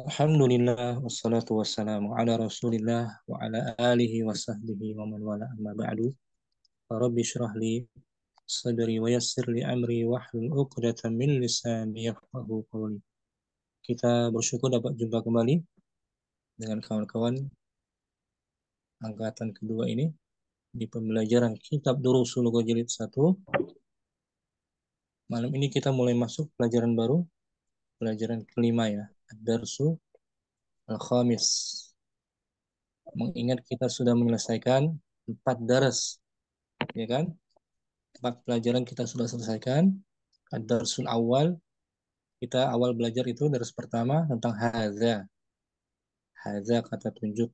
Alhamdulillah wassalatu wassalamu ala Rasulillah wa ala alihi wa sahbihi wa man wala amma ba'du. Rabbi syrah li sadri wa yassir li amri wa hlul min lisani yafqahu qawli. Kita bersyukur dapat jumpa kembali dengan kawan-kawan angkatan kedua ini di pembelajaran kitab Durusul Jilid 1. Malam ini kita mulai masuk pelajaran baru, pelajaran kelima ya, Ad-Darsu. Mengingat kita sudah menyelesaikan empat daras, ya kan? Empat pelajaran kita sudah selesaikan. Ad-Darsul Awal, kita awal belajar itu daras pertama tentang haza. Haza kata tunjuk.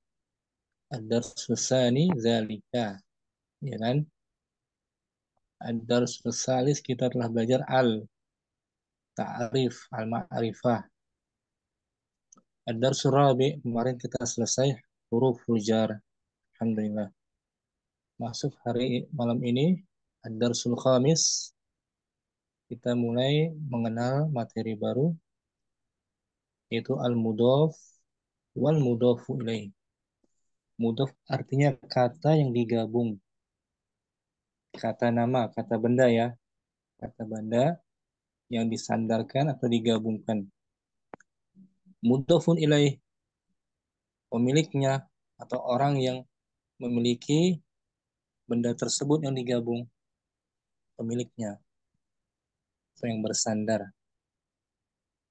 Ad-Darsul Sani, Zalika. Ya kan? Ad-Darsul Salis, kita telah belajar al ta'rif, al-ma'rifah. Ad-Darsul Rabi, kemarin kita selesai huruf jar. Alhamdulillah. Masuk hari malam ini, Ad-Darsul Khamis, kita mulai mengenal materi baru, yaitu Al-Mudhaf wal Mudhafu ilaih. Mudhaf artinya kata yang digabung. Kata nama, kata benda ya. Kata benda yang disandarkan atau digabungkan mudhafun ilaih pemiliknya atau orang yang memiliki benda tersebut yang digabung pemiliknya. Atau yang bersandar.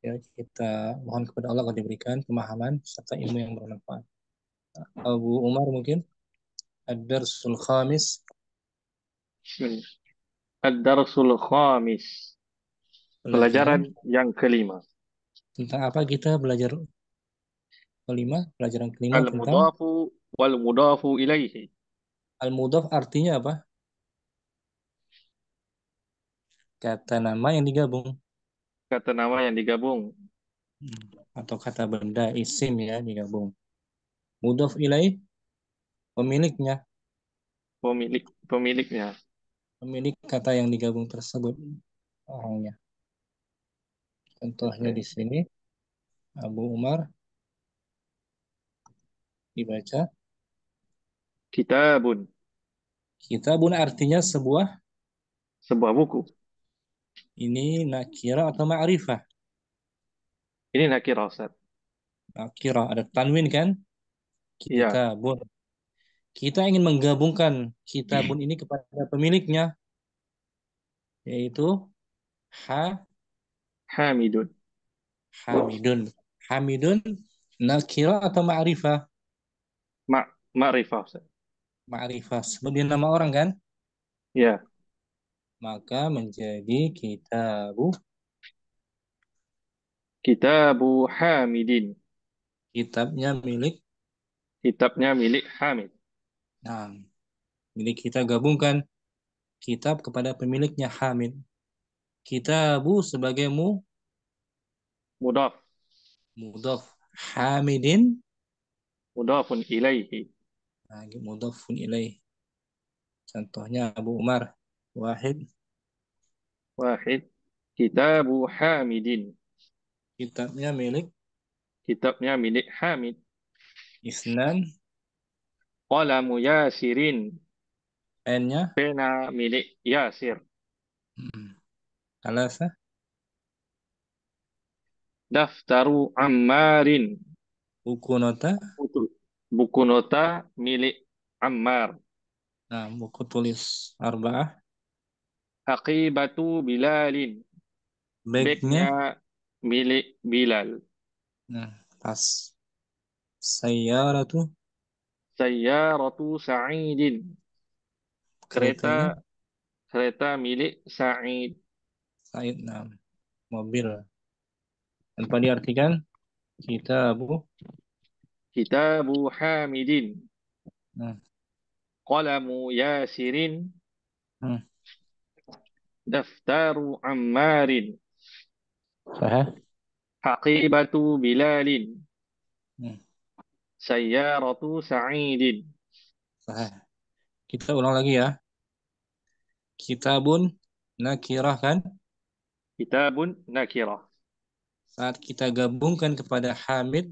Ya kita mohon kepada Allah agar diberikan pemahaman serta ilmu yang bermanfaat. Abu Umar mungkin? Ad-Darsul Khamis. Ad-Darsul Khamis. Pelajaran yang kelima tentang apa kita belajar kelima pelajaran kelima al mudafu wal mudafu ilaihi. Al mudaf artinya apa? Kata nama yang digabung. Kata nama yang digabung. Hmm, atau kata benda isim ya digabung. Mudaf ilaih pemiliknya. Pemilik pemiliknya. Pemilik kata yang digabung tersebut orangnya Contohnya di sini Abu Umar dibaca Kitabun. Kitabun artinya sebuah sebuah buku. Ini nakira atau ma'rifah? Ini nakira, Ustaz. Nakira ada tanwin kan? Iya. Kitabun. Ya. Kita ingin menggabungkan kitabun ini kepada pemiliknya yaitu ha Hamidun. Hamidun. Hamidun nakira atau ma'rifah? Ma ma'rifah. Ma'rifah. Sebab dia nama orang kan? Ya. Maka menjadi kitabu Kitabu Hamidin. Kitabnya milik Kitabnya milik Hamid. Nah, milik kita gabungkan kitab kepada pemiliknya Hamid. Kitabu sebagai mu mudaf. Mudaf. Hamidin mudafun ilaihi. Nah, mudafun ilaihi. Contohnya Abu Umar. Wahid. Wahid. Kitabu Hamidin. Kitabnya milik. Kitabnya milik Hamid. Isnan. Qalamu Yasirin. N-nya. Pena milik Yasir. Hmm. ثلاثة Daftaru Ammarin. Buku nota. Buku nota milik Ammar. Nah, buku tulis arba'ah. Haqibatu Bilalin. Bagnya milik Bilal. Nah, pas. Sayyaratu. Sayyaratu Sa'idin. Kereta kereta milik Sa'id. Said nah, mobil. Tanpa diartikan kitabu kitabu Hamidin. Nah. Qalamu Yasirin. Hmm. Daftaru Ammarin. Sahih. Haqibatu Bilalin. Hmm. Sayyaratu Sa'idin. Kita ulang lagi ya. Kitabun nakirah kan? Kitabun nakirah. saat kita gabungkan kepada hamid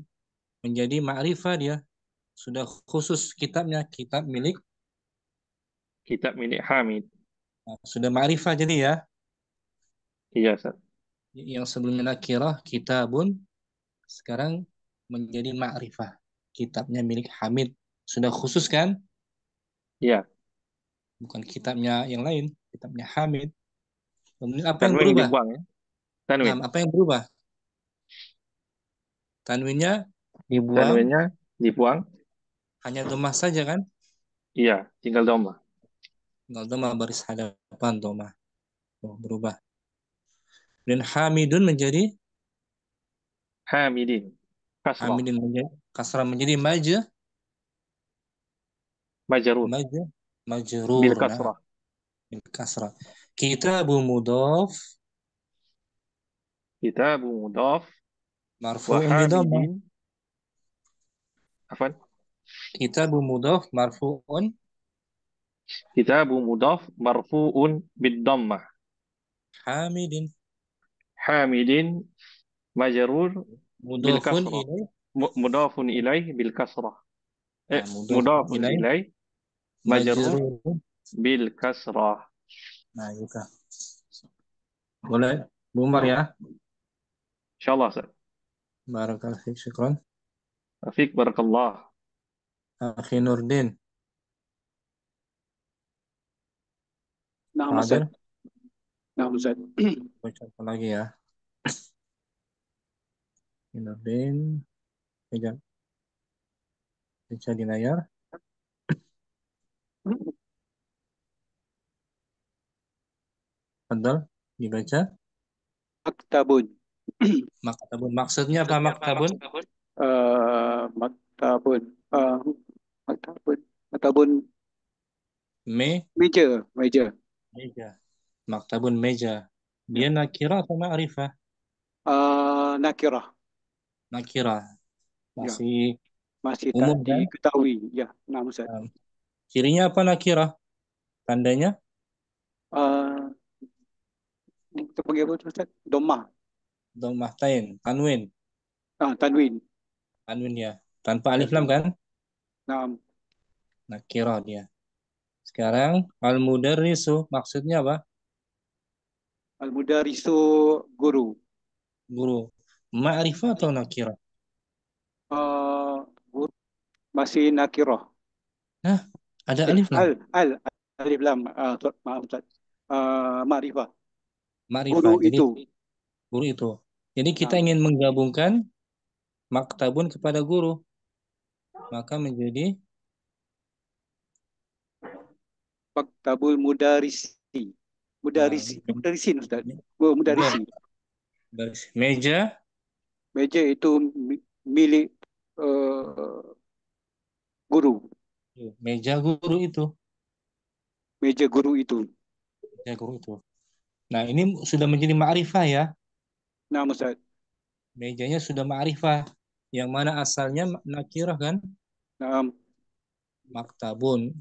menjadi ma'rifah dia sudah khusus kitabnya kitab milik kitab milik Hamid. nah, sudah ma'rifah jadi ya Iya, Ustaz. yang sebelumnya nakirah kitabun sekarang menjadi ma'rifah kitabnya milik Hamid sudah khusus kan Iya. bukan kitabnya yang lain kitabnya Hamid kemudian apa yang Tanwin berubah dibuang ya. Tanwin. Nah, apa yang berubah tanwinnya dibuang Tanwinnya dibuang. hanya domah saja kan Iya, tinggal doma. tinggal domah baris hadapan domah oh, berubah dan Hamidun menjadi Hamidin. Kasrah. Hamidin menjadi kasrah menjadi maja Majarur. maja majrur Bil nah, kasrah. bil kasrah kitabu mudhaf. Wa marfu'un bi dhammah hamidin. Afan. kitabu mudhaf marfu'un Kitabu marfu'un bid dhammah. hamidin Hamidin majarur bil mudhafun kasrah. ilaih Mu- nah, juga boleh Bu Umar ya Insyaallah, Ustaz. barakallahu fiik syukran Afik barakallah. akhi Nurdin Nah, Ustaz. Nah, Ustaz. baca lagi ya Nurdin Sekejap. baca di layar Fadal dibaca Maktabun. maktabun maksudnya apa maktabun Uh, maktabun. Uh, maktabun. Maktabun me meja. Meja. meja maktabun meja dia nakira atau ma'rifah Uh, nakirah. nakira Ya. masih Masih Umum, tak kan? diketahui. Ya, nah, Ustaz. um, cirinya apa nakira tandanya Uh, panggil apa Ustaz? Domah. dhammah tain tanwin Ah, tanwin. tanwin ya tanpa alif lam kan Nah, nakira dia sekarang al mudarrisu maksudnya apa al-mudarisu guru. guru ma'rifah atau nakira Uh, guru. Masih nakirah. ada Eh, alif lam al, al, alif lam. Uh, maaf Ustaz. Uh, ma'rifah. Ma'rifah Guru jadi itu. guru itu jadi kita Nah. ingin menggabungkan maktabun kepada guru maka menjadi Maktabul mudarisi. Mudarisi. Nah, Mudarisin Ustaz. Oh, mudarisi. dari meja Meja itu mi- milik uh, guru. meja guru itu Meja guru itu. meja guru itu nah ini sudah menjadi ma'rifah ya. Nah, Ustaz. mejanya sudah ma'rifah. Yang mana asalnya nakirah kan? Nah, maktabun.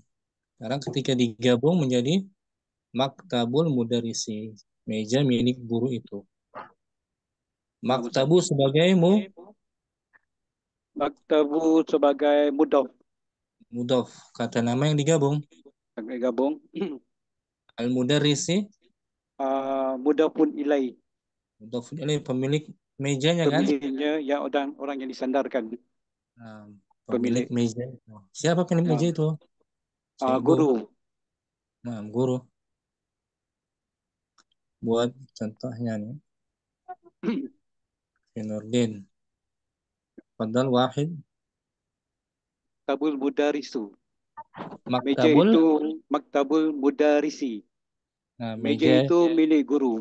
Sekarang ketika digabung menjadi maktabul mudarisi meja milik guru itu. Maktabu sebagai mu? Maktabu sebagai mudaf. mudhof kata nama yang digabung? Sebagai gabung. al mudarrisi Uh, mudafun ilai. mudhofun ilaih pemilik mejanya kan Pemiliknya ya orang orang yang disandarkan. Nah, pemilik meja itu. siapa pemilik Nah. meja itu Uh, guru. Nah, guru. Buat contohnya nih. Nurdin. Fadal wahid. Maktabul mudarisu. Meja Maktabul. itu maktabul mudarisi. Nah, Meja meja, itu milik guru.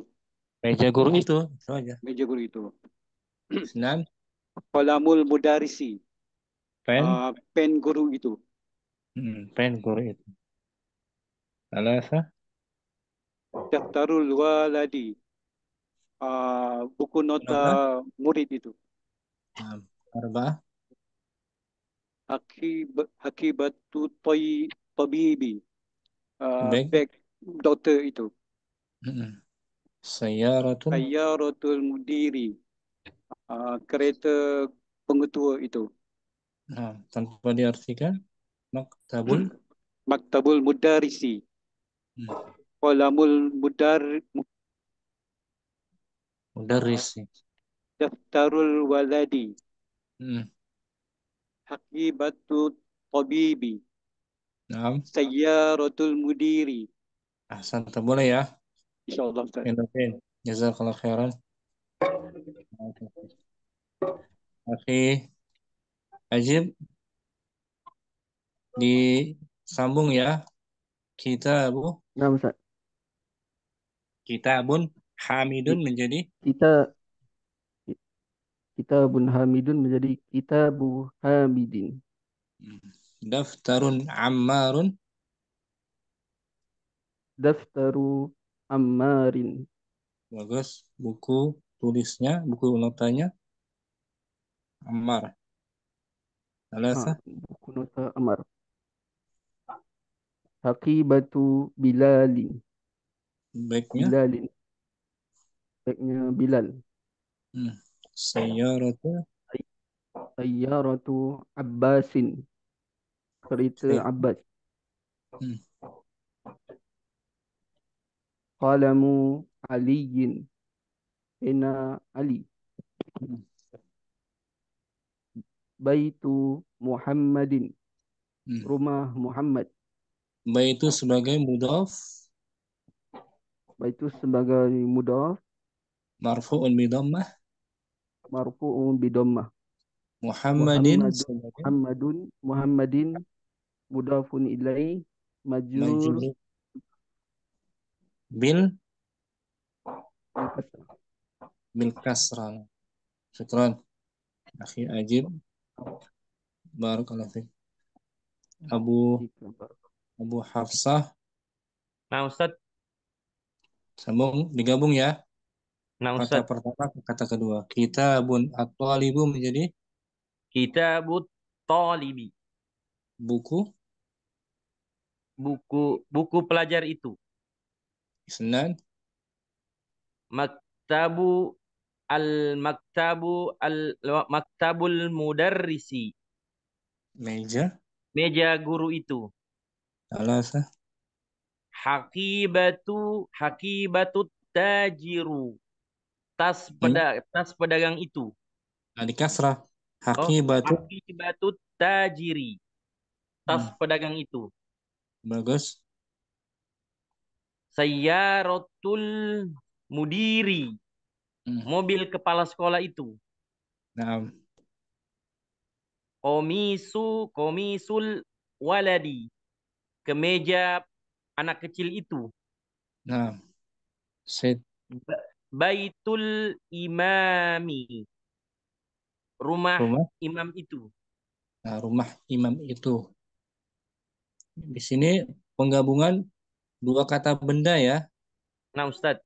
meja guru itu. Itu aja. Meja guru itu. Senan, Qalamul mudarisi. pen, Uh, pen guru itu. hmm, pen guru itu. Salasa, Daftarul waladi. Uh, buku nota murid itu. nah, arba'ah, Akib, akibatu toy tabibi. Uh, Beg. beg dokter itu. hmm, sayaratun, Sayyaratul mudiri. uh, kereta pengetua itu. Nah, tanpa diartikan maktabul Maktabul Mudarisi. hmm, Qalamul Mudar mudarris. Daftarul Waladi. Hmm. Hakibatu Tabibi. Nah, Sayyaratul Mudiri. Ahsan boleh ya. InsyaAllah Ustaz. Pindahin. Jazakallah khairan. Oke. Ajib. Disambung ya. Kita bu. Nah, Ustaz. Kita bun. Hamidun menjadi Kita kita bun Hamidun menjadi Kitabu Hamidin. daftarun ammarun Daftaru Ammarin. bagus buku tulisnya buku notanya Ammar Ah, Alasa buku nota Ammar. Hakibatu Bilalin. baiknya Bilalin. Baiknya Bilal. hmm. sayyaratu Sayyaratu Abbasin. Kereta. Abbas. Hmm. Qalamu Aliyin. Pena Ali. Baitu Muhammadin. Hmm. Rumah Muhammad. Baitu sebagai mudhaf Baitu sebagai mudhaf marfu'un bi dhammah marfu'un bidammah. Muhammadin Muhammadun Muhammadin mudhafun ilaih majrur majrur bil bil kasrah. kasrah syukran akhi ajib barakallahu fiik Abu Abu Hafsah Nah, Ustaz. sambung digabung ya Nah, kata Ustaz. pertama ke kata kedua kitabun at-talibu menjadi Kitabut Talibi. buku Buku buku pelajar itu. Isnad Maktabu al maktabu al maktabul mudarrisi. meja Meja guru itu. alasa Hakibatu hakibatut tajiru. Tas peda tas pedagang itu. nah, di kasrah Oh, hakibatu tajiri. Tas Hmm. pedagang itu. bagus Sayyaratul mudiri. Hmm. Mobil kepala sekolah itu. nah Komisu komisul waladi. Kemeja anak kecil itu. nah set Ba- Baitul imami. Rumah rumah imam itu. nah rumah imam itu di sini penggabungan dua kata benda ya Nah, Ustadz.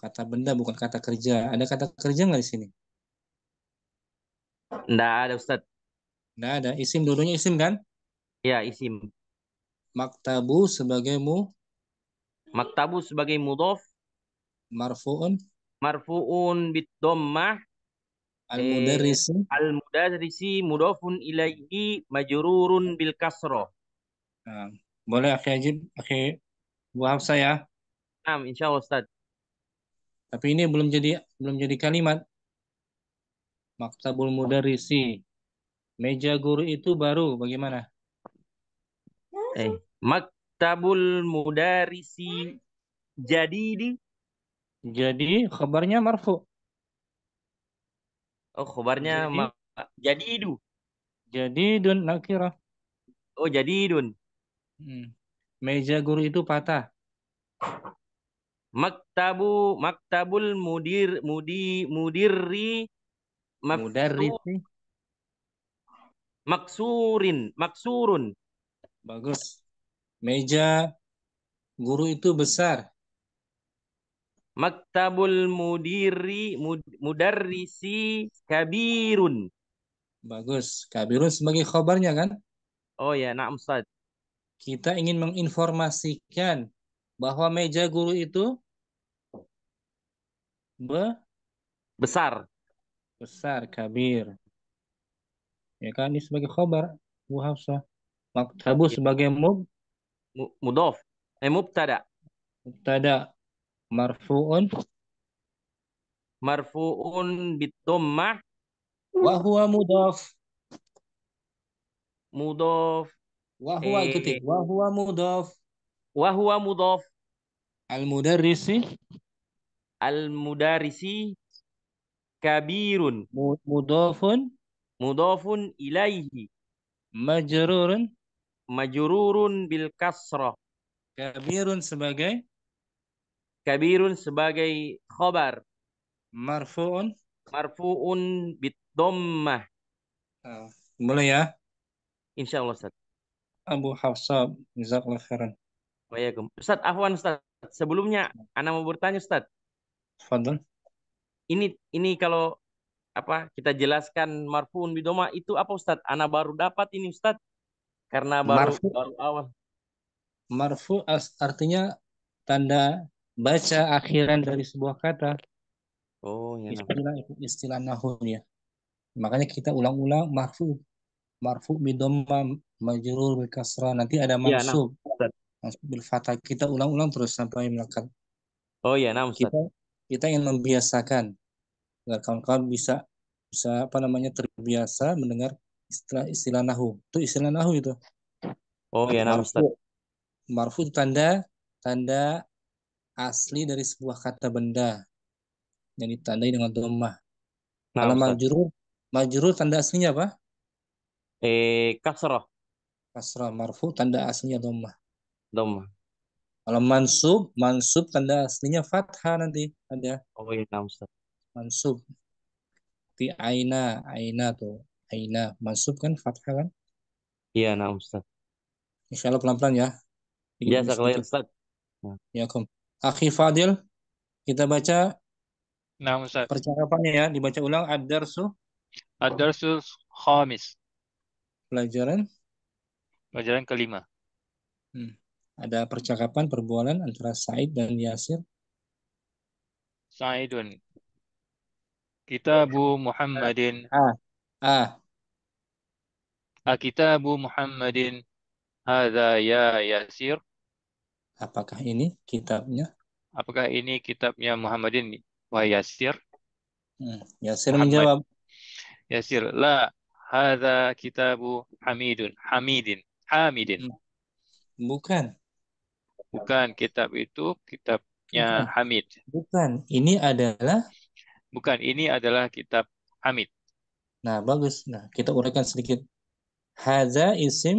kata benda bukan kata kerja ada kata kerja nggak di sini Nggak ada, Ustadz. nggak ada isim dulunya isim kan Ya, isim. maktabu sebagai mu Maktabu sebagai mudhof. marfuun Marfu'un bid dhammah. al mudarrisi Al mudarrisi mudhofun ilaihi majrurun bil kasroh. nah, boleh akhi Ajib akhi Bu Hafsah ya Nah, insya Allah, Ustadz. tapi ini belum jadi belum jadi kalimat maktabul mudarrisi meja guru itu baru bagaimana Eh, maktabul mudarrisi jadidi. jadi kabarnya marfu Oh, khabarnya Jadi? ma- jadidu. jadi dun nakirah Oh, jadidun. Hmm. Meja guru itu patah. Maktabu maktabul mudir mudi mudirri mafsu- mudarrisi maksurin maksurun. Bagus. Meja guru itu besar. Maktabul mudiri mud, mudarrisi kabirun. Bagus. Kabirun sebagai khabarnya kan? Oh ya na'am Ustaz kita ingin menginformasikan bahwa meja guru itu be- besar besar, kabir. Ya kan, ini sebagai khobar, Bu Hafsah. Maktabu Ya. sebagai mub, Mu- Mudhaf. Eh, mubtada. mubtada, marfu'un, Marfu'un bid-dhammah. wa huwa mudhaf. Mudhaf. Wa huwa Eh. ikuti, wa huwa mudhaf. Wa huwa mudhaf. Al-mudarrisi, Al-mudarisi kabirun. mu- mudhafun, Mudhafun ilaihi. majrurun, Majrurun bil kasrah. kabirun sebagai Kabirun sebagai khobar. marfu'un. Marfu'un bid-dhammah. Ah, Mulai ya, Insyaallah Ustaz. Abu Hafsah, jazakallah khairan. Waalaikum. Ustaz, afwan Ustaz. Sebelumnya Ana mau bertanya Ustaz. Fadal. Ini ini kalau apa kita jelaskan marfuun bidoma itu apa Ustaz? Ana baru dapat ini Ustaz. Karena baru Marfu. baru awal. Marfu as- artinya tanda baca akhiran dari sebuah kata. Oh, ya. Istilah itu istilah nahwu ya. Makanya kita ulang-ulang marfu. Marfu bidhamma majrur bil kasrah. Nanti ada Iya, nah, mansub. Ustaz. Mansub bil fathah. Kita ulang-ulang terus sampai melekat. Oh nam Ustaz. Kita kita ingin membiasakan agar kawan-kawan bisa bisa apa namanya terbiasa mendengar istilah istilah nahwu. Itu istilah nahwu itu. Oh nam Ustaz. Marfu. Marfu itu tanda tanda asli dari sebuah kata benda yang ditandai dengan dhammah. Kalau Nam Ustaz. majrur, majrur tanda aslinya apa? Eh kasrah Kasrah. Marfu tanda aslinya dhammah. dhamma. Kalau mansub, mansub tanda aslinya fathah nanti ada Oh iya, nam Ustaz. mansub. Di aina, aina tuh, aina. Mansub kan fathah kan? Iya, Ustaz. Insya Allah pelan-pelan ya. Sedikit demi Biasa kalian sedikit. Ustaz. Ya, Kom. Akhi Fadil, kita baca Nah, Ustaz. percakapannya ya. Dibaca ulang ad-darsu, Ad-Darsul Khamis. pelajaran. Pelajaran kelima. Hmm. Ada percakapan, perbualan antara Said dan Yasir. Sa'idun. Kitabu Muhammadin. Ah, Akitabu Muhammadin. Hadza ya Yasir. apakah ini kitabnya? Apakah ini kitabnya Muhammadin? Wahai Yasir. Hmm. Yasir Muhammad. menjawab, Yasir. La. Hadza kitabu Hamidun. Hamidin. Hamidin. bukan, Bukan kitab itu kitabnya Bukan. Hamid. bukan. Ini adalah, Bukan, ini adalah kitab Hamid. nah bagus. Nah, kita uraikan sedikit. Haza isim,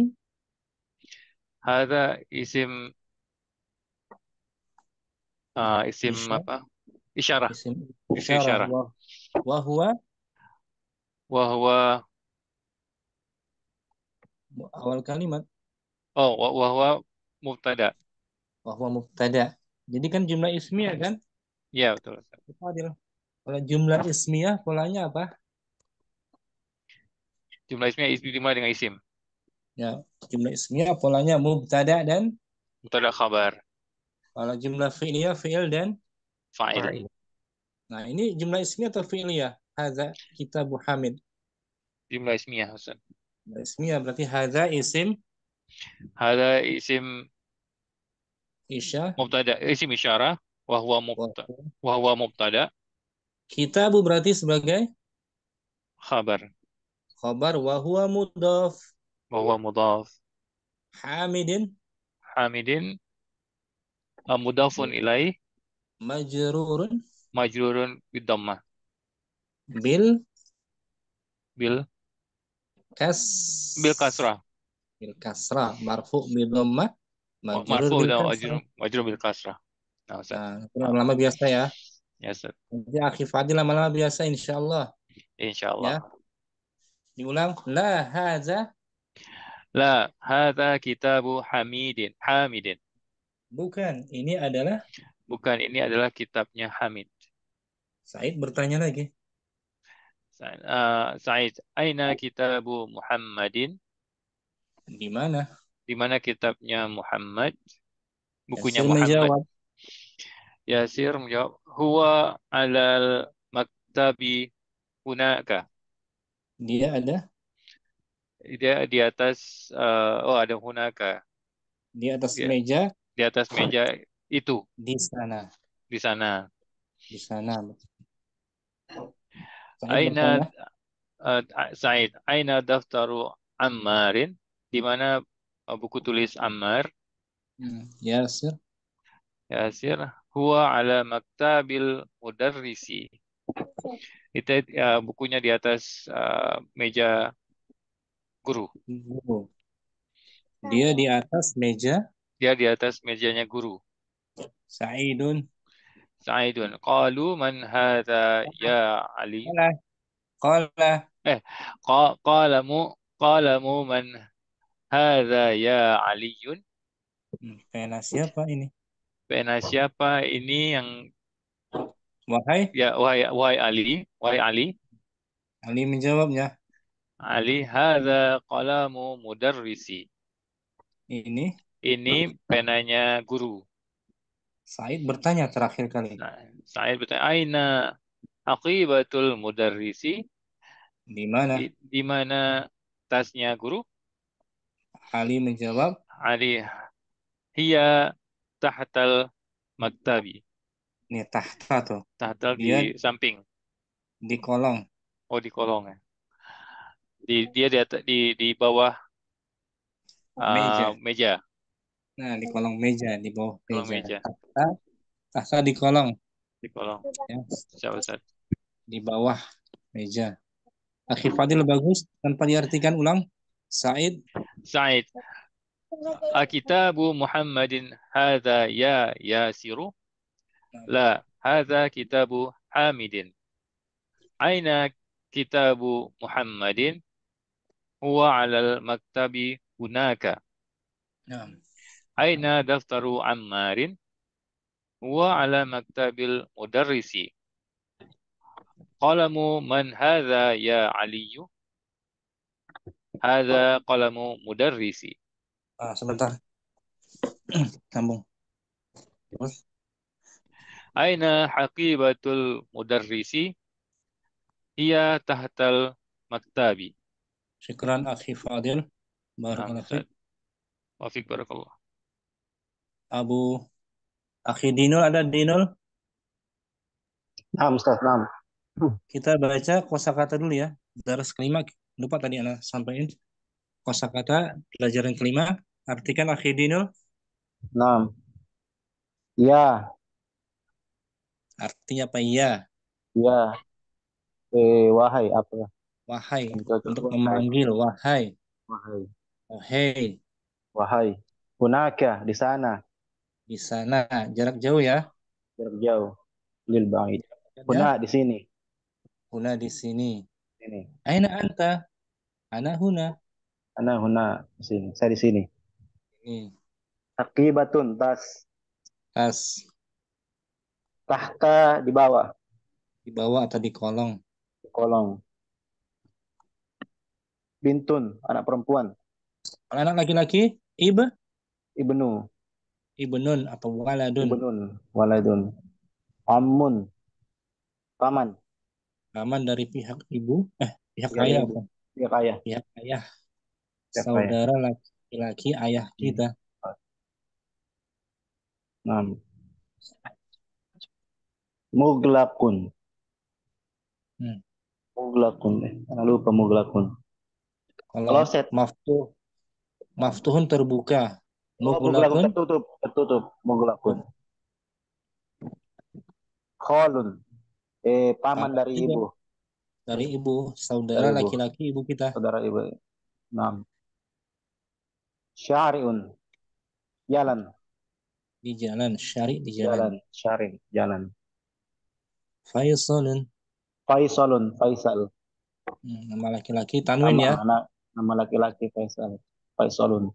Hadza isim ah, isim Isyarah. apa? Isyarah. isim Isim isyarah. isyarah. Wa, wa huwa, Wa huwa awal kalimat. oh wa wa huwa mubtada. Wa huwa mubtada. Jadi kan jumlah ismiyah kan? Ya, betul. Fadil. Kalau jumlah ismiyah polanya apa? Jumlah ismnya ismi dimulai dengan isim. Ya, jumlah ismiyah polanya mubtada dan Mubtada khabar. kalau jumlah fi'liyah fi'il dan Fa'il. Fa'il. nah ini jumlah ismiyah atau fi'liyah? Hadza kitabu Hamid. Jumlah ismiyah, Hasan. Ismiyah berarti hadza isim? Hadza isim isya mubtada, isim isyarah wa huwa mubtada, wa huwa. mubtada. Kitabu berarti sebagai? Khabar. Khabar wa huwa mudhaf. wa huwa mudhaf. Hamidin. Hamidin. Mudhafun ilaih majrurun. Majrurun bid-dhammah bil? Bil kas bil kasrah. bil kasrah marfu bi dhammah Marfu bil dan majrur bil kasrah. Nah, Ustaz. Nah, lama-lama biasa ya. Ya, Ustaz. Nanti Fadil lama-lama biasa insyaallah. Insyaallah. Diulang la hadza La, hadza kitabu Hamidin. Hamidin. bukan. Ini adalah Bukan, ini adalah kitabnya Hamid. Said bertanya lagi. Uh, Said, aina kitabu Muhammadin? Di mana? Di mana kitabnya Muhammad? Bukunya Yasir Muhammad. menjawab. Yasir menjawab, huwa alal maktabi hunaka. Dia ada Dia di atas eh, oh ada hunaka. di atas Dia meja di atas meja itu di sana. di sana. Di sana. Bertanya, eh, Said, aina daftaru Ammarin? Di mana eh, buku tulis Ammar? hmm, Yasir, Yasir, huwa ala maktabil mudarrisi. Itu eh, bukunya di atas eh, meja guru. guru. Dia di atas meja. Dia di atas mejanya guru. Saidun. Saidun. Qalu man hadha ya Ali? Qala. Qala. Eh, qa- qalamu qalamu man hadha ya Aliyun? Hmm, Pena siapa ini? Pena siapa ini yang Wahai. ya wahai wahai Ali, wahai Ali, Ali menjawabnya. Ali hadza qalamu mudarrisi. Ini. Ini penanya guru. Said bertanya terakhir kali. Nah, saya bertanya, aina aqibatul mudarrisi? Di mana? Di, di mana tasnya guru? Ali menjawab. Ali hiya tahtal maktabi. Ini tahta tuh. Tahtal Dia di samping. di kolong. Oh, di kolong ya. Di dia di atas di di bawah Meja. uh, meja, Nah, di kolong meja, di bawah kolong meja. meja, Tahta, tahta di kolong. di kolong. Ya, Siapa Ustaz? di bawah meja. Akhi Fadil bagus tanpa diartikan ulang. Said Said, akitabu Muhammadin hadza ya Yasiru? La, hadza kitabu Hamidin. Aina kitabu Muhammadin? Huwa 'alal maktabi hunaka. Nah, Aina daftaru Ammarin? Huwa 'ala maktabil mudarrisi. Qalamu man hadza ya Aliyu? Hadza qalamu mudarrisi. ah, sebentar. Sambung. Terus Aina haqibatul mudarrisi? Hiya tahtal maktabi. syukran Akhi Fadil. Barakallahu fiik. Barakallah. Abu Akhi Dinul ada Dinul. Nah, Ustaz, nah. Kita baca kosakata dulu ya. Daras kelima lupa tadi anak sampaikan. Kosakata pelajaran kelima. Artikan Akhi Dinul. Nah. Ya, Artinya apa? Ya. ya. Eh, wahai apa? Wahai. Untuk Untuk wahai. memanggil. Wahai. Wahai. Hey. Wahai. Hunaka di sana, Di sana. Jarak jauh ya. jarak jauh. Lil ba'id. Huna di sini. Huna di sini. Ini. Aina anta? Ana huna. Ana huna di sini. Saya di sini. Ini. Aqibatun tas. Tas. Tahta di bawah. Di bawah atau di kolong. Di kolong. Bintun, anak perempuan. Anak laki-laki, iba, Ibnu, ibnun atau waladun. ibnun, waladun. Ammun, paman. Paman dari pihak ibu, eh pihak Ya, ayah ibu. apa? Dia kaya. Pihak ayah. Pihak Saudara laki-laki ayah kita. Nah. Muglakun. Hmm. Muglakun. Eh, lupa muglakun. Kalau Kloset. maftuh, maftuhun terbuka. Oh, Mughlaqun tertutup, tertutup. Muglakun. Kholun. Eh, paman Paman dari juga. ibu. dari ibu, saudara Dari ibu. laki-laki ibu kita. Saudara ibu. Nah. Syari'un. Jalan. Di jalan, syari di jalan. Jalan. Syari. Jalan. Faisalun, Faisalun. Faisal. Hmm, nama laki-laki tanwin Nama ya. anak. Nama laki-laki Faisal. Faisalun.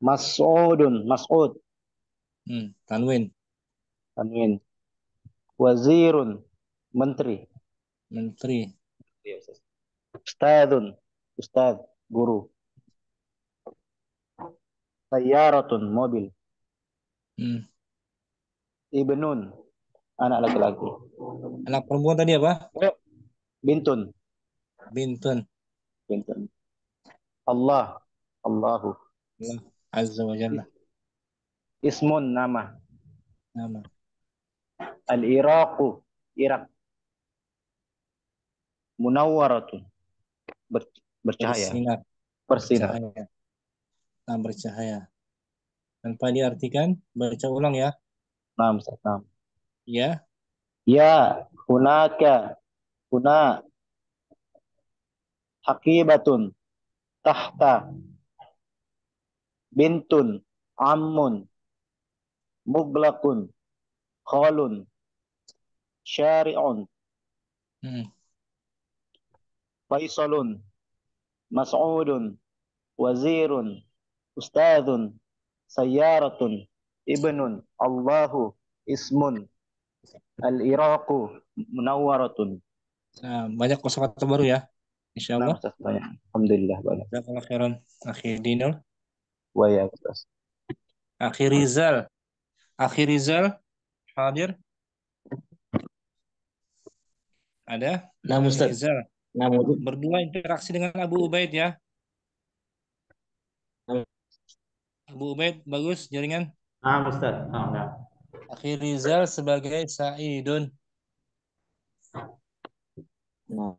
Mas'udun. Mas'ud. Hmm, tanwin, Tanwin. Wazirun. Menteri. menteri. Ustadun. Ustad. Guru. Sayyaratun. Mobil. Hmm. Ibnun. Anak laki-laki. Anak perempuan tadi apa? Bintun. Bintun. Bintun. Allah. Allahu. Allah Azza wa Jalla. Ismun nama. Nama. Al-Iraqu. Irak. Munawwaratun. Ber- bercahaya. Bersinar. Bersinar. Bercahaya. Nah, bercahaya. Tanpa diartikan, baca ulang ya. Ustaz. Naam. Ya. Ya, hunaka. Huna. Hakibatun. Tahta. Bintun. Ammun. Muglakun. Khalun. Syari'un. Hmm. Faisalun. Mas'udun. Wazirun. Ustadun. Sayyaratun. Ibnun. Allahu. Ismun. Al-Iraqu. Munawwaratun. Nah, banyak kosakata baru ya. Insya Nah, Allah. Ustaz, banyak. Alhamdulillah banyak. Jazakallah khairan. Akhi Dinul. Wa ya, Ustaz. Akhi Rizal. Hadir. Ada? Nah, Ustaz. Rizal. Nah, Berdua interaksi dengan Abu Ubaid ya. Abu Ubaid bagus jaringan. Nah, Ustaz. Nah, nah. Akhi Rizal sebagai Sa'idun. nah.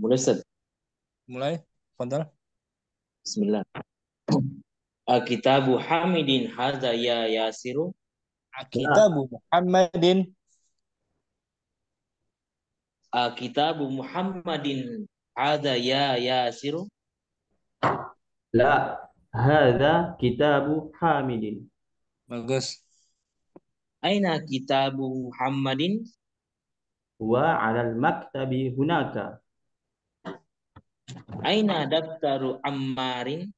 Boleh Ustaz? Mulai. Fadal. Bismillah. Akitabu Hamidin hadza ya Yasiru. Akitabu Muhammadin. Akitabu Muhammadin hadza ya Yasiru. La, hadza kitabu Hamidin. Bagus. Aina kitabu Muhammadin? Wa 'alal maktabi hunaka. Aina daftaru Ammarin?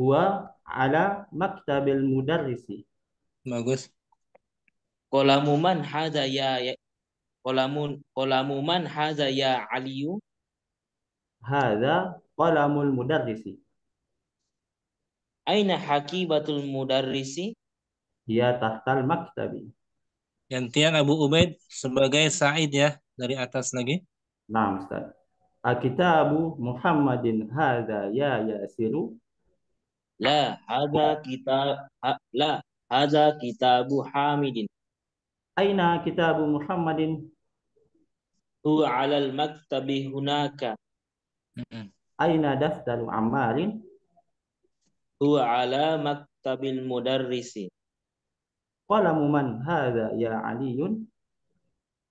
huwa ala maktabil mudarrisi. Bagus. Kolamu man hadza ya, ya kolamu kolamun kolamu man hadza ya Aliyu? Hadza qalamul mudarrisi. Aina hakibatul mudarrisi? Ya tahtal maktabi. Gantian Abu Ubaid sebagai Said ya dari atas lagi. Nah, Ustaz. Akitabu Muhammadin hadza ya Yasiru La hadza kitab ha, la hadza kitabu Hamidin. Aina kitabu Muhammadin? Hu 'alal maktabi hunaka. Aina daftaru Ammarin? Hu 'ala maktabil mudarrisi. Qalamu man hadza ya Aliun?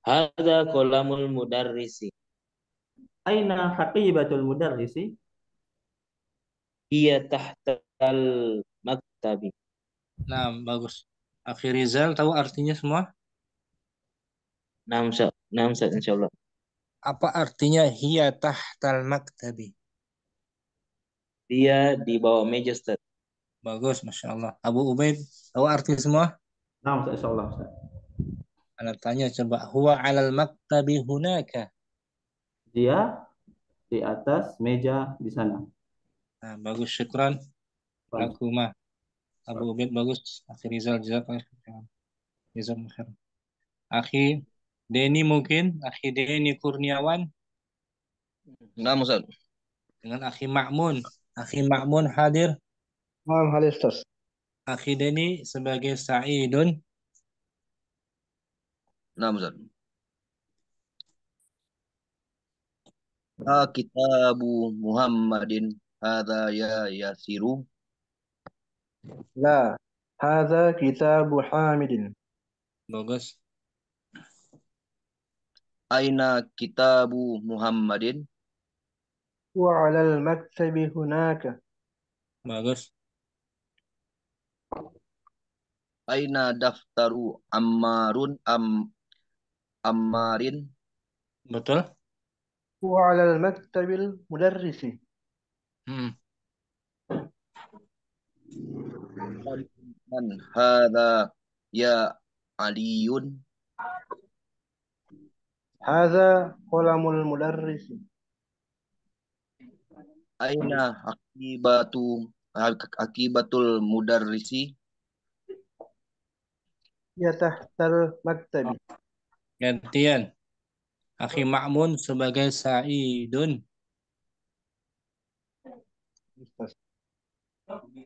Hadza kolamul mudarrisi. Aina haqibatul mudarrisi? Ia tahta al maktabi. Nah, bagus. Akhir Rizal tahu artinya semua? Nah, sa Nah, sa insyaallah. Apa artinya hiya tahtal maktabi? Dia di bawah meja, Ustaz. Bagus, Masya Allah. Abu Ubaid, tahu arti semua? Nah, sa insyaallah, Ustaz. Tanya coba, huwa alal maktabi hunaka. Dia di atas meja di sana. Nah, bagus, syukran. Baik. Lakumah. Abu Ubaid bagus. Akhi Rizal jazakallah khairan. Jazakallah khairan. Akhi Denny mungkin. Akhi Denny Kurniawan. Nah, Ustaz. Dengan Akhi Ma'mun. Akhi Ma'mun hadir. Maaf, hadir Ustaz. Akhi Denny sebagai Sa'idun. Nah, Ustaz. Ah, kitabu Muhammadin hadza ya Yasiru. La, hadza kitabu Hamidin. Bagus. Aina kitabu Muhammadin? Wa 'alal maktabi hunaka. Bagus. Aina daftaru Ammarun am Ammarin? Betul? Wa 'alal maktabil mudarrisi. Hmm. Man hadza ya Aliyun? Hadza qalamul mudarrisi. Aina akibatu akibatul mudarrisi? Ya tahtal maktabi. Gantian. Akhi Ma'mun sebagai Sa'idun.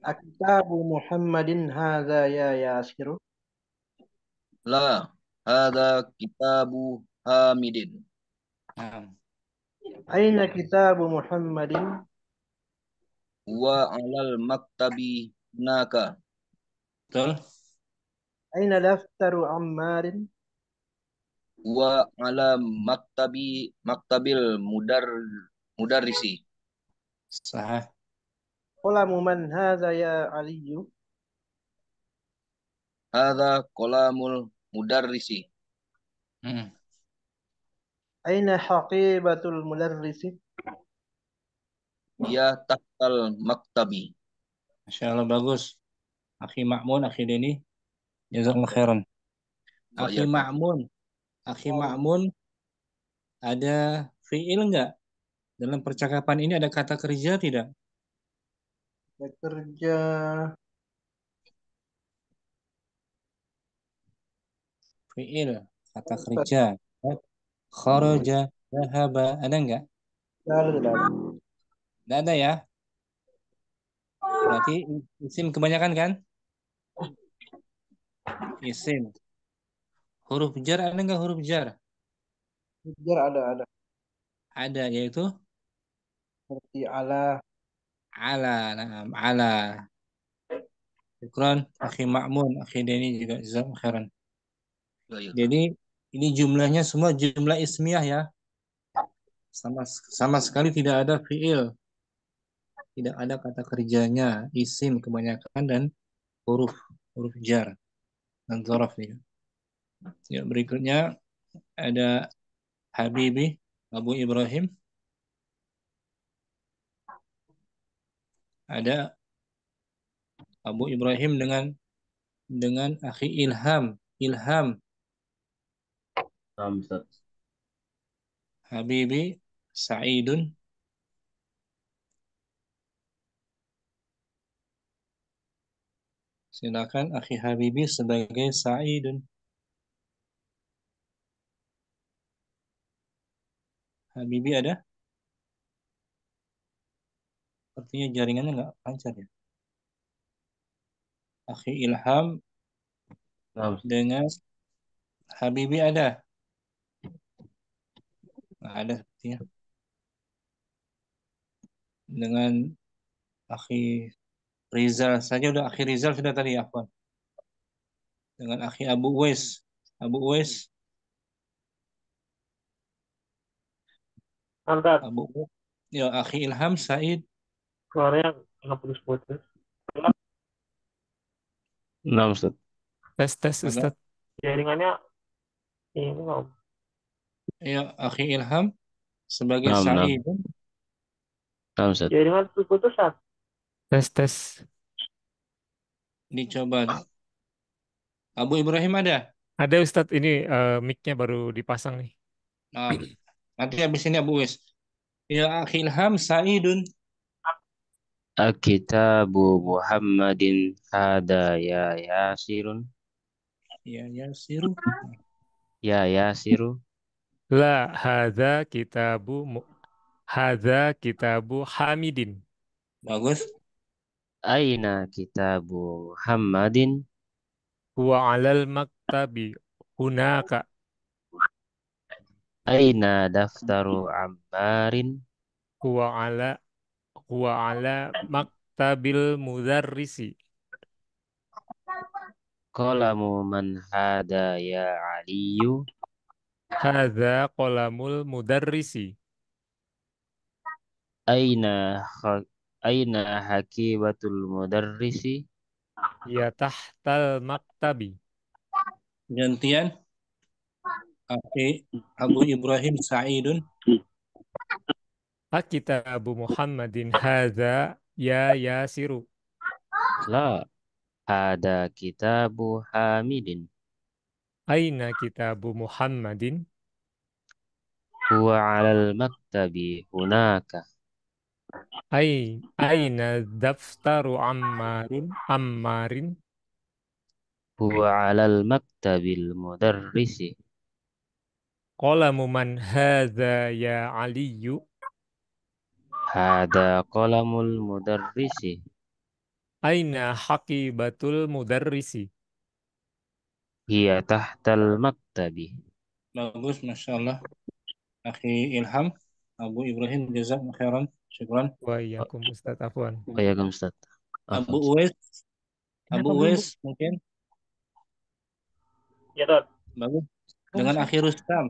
Akitabu Muhammadin hadza ya Yasir. La, hada kitabu Hamidin. Aina kitabu Muhammadin? Wa alal maktabi naka. betul. Aina daftaru Ammarin? Wa ala maktabi maktabil mudar mudarrisi. Sah. Qalamu man hadza ya Aliyu? Hada kolamul mudarrisi. Hmm. Aina haqibatul mudarrisi? Ya tahtal maktabi. Masya Allah bagus. Akhi Ma'mun, Akhi Deni. Jazakallah khairan. Akhi Bayakan. Ma'mun. Akhi Ma'mun ada fi'il enggak? Dalam percakapan ini ada kata kerja tidak? Bekerja Fi'il, kata kerja. Kharaja, dhahaba, ada enggak? Lalu lalu. Enggak ada ya? Berarti isim kebanyakan kan? Isim. Huruf jar ada enggak huruf jar? Jar ada ada. Ada yaitu Seperti ala ala, nah, ala. Syukran, akhi Ma'mun, akhi Deni juga jazakallahu khairan. Bayakan. Jadi ini jumlahnya semua jumlah ismiyah ya. Sama sama sekali tidak ada fiil. Tidak ada kata kerjanya, isim kebanyakan dan huruf huruf jar dan dzaraf ya. Ya, berikutnya ada Habibi Abu Ibrahim. Ada Abu Ibrahim dengan dengan akhi Ilham. Ilham Ustaz. Habibi Sa'idun Silakan Akhi Habibi sebagai Sa'idun. Habibi ada? Sepertinya jaringannya nggak lancar ya. Akhi Ilham Ustaz. dengan Habibi ada? Nggak ada sepertinya. Dengan Akhi Rizal saja udah Akhi Rizal sudah tadi ya, Afwan. Dengan Akhi Abu Uwais. Abu Uwais, Angkat Abu. Ya, Akhi Ilham, Said, suaranya nggak putus-putus. Naam, Ustaz. Tes tes. Ustaz. Jaringannya ini nggak. Ya, Akhi Ilham sebagai naam. Sa'idun. Naam, Ustaz. Jaringan putus-putus Sat. Tes tes. Dicoba. Abu Ibrahim ada? Ada Ustaz ini eh, mic-nya baru dipasang nih. Nah, nanti habis ini Abu Uwais. Ya, Akhi Ilham, Sa'idun. Akitabu Muhammadin hada ya Yasirun Ya, Yasiru. ya Yasiru La hadza kitabu hadza kitabu Hamidin. Bagus. Aina kitabu Muhammadin Huwa alal maktabi hunaka. Aina daftaru Ammarin Huwa ala huwa ala maktabil mudarrisi. Qalamu man hada ya Aliyu Hadza qalamul mudarrisi. Aina ha- Aina hakibatul mudarrisi Ya tahtal maktabi. Gantian. Akhi Abu Ibrahim, Sa'idun. Akitabu Muhammadin hadza ya Yasiru. La hada kitabu Hamidin Aina kitabu Muhammadin? Huwa alal maktabi hunaka Ai aina daftaru Ammarin? Ammarin? Huwa alal maktabil mudarrisi qalamu man hadza ya Aliyu Hada qalamul mudarrisi. aina haqibatul mudarrisi Hiya tahtal maktabi. Bagus, Masya Allah. Akhi Ilham, Abu Ibrahim, jazakum khairan. Syukran. wa Ustaz Afwan Waalaikum Ustaz. Abu Uwais, Abu Uwais mungkin. Ya, Tat. Bagus. Dengan Akhi Rustam.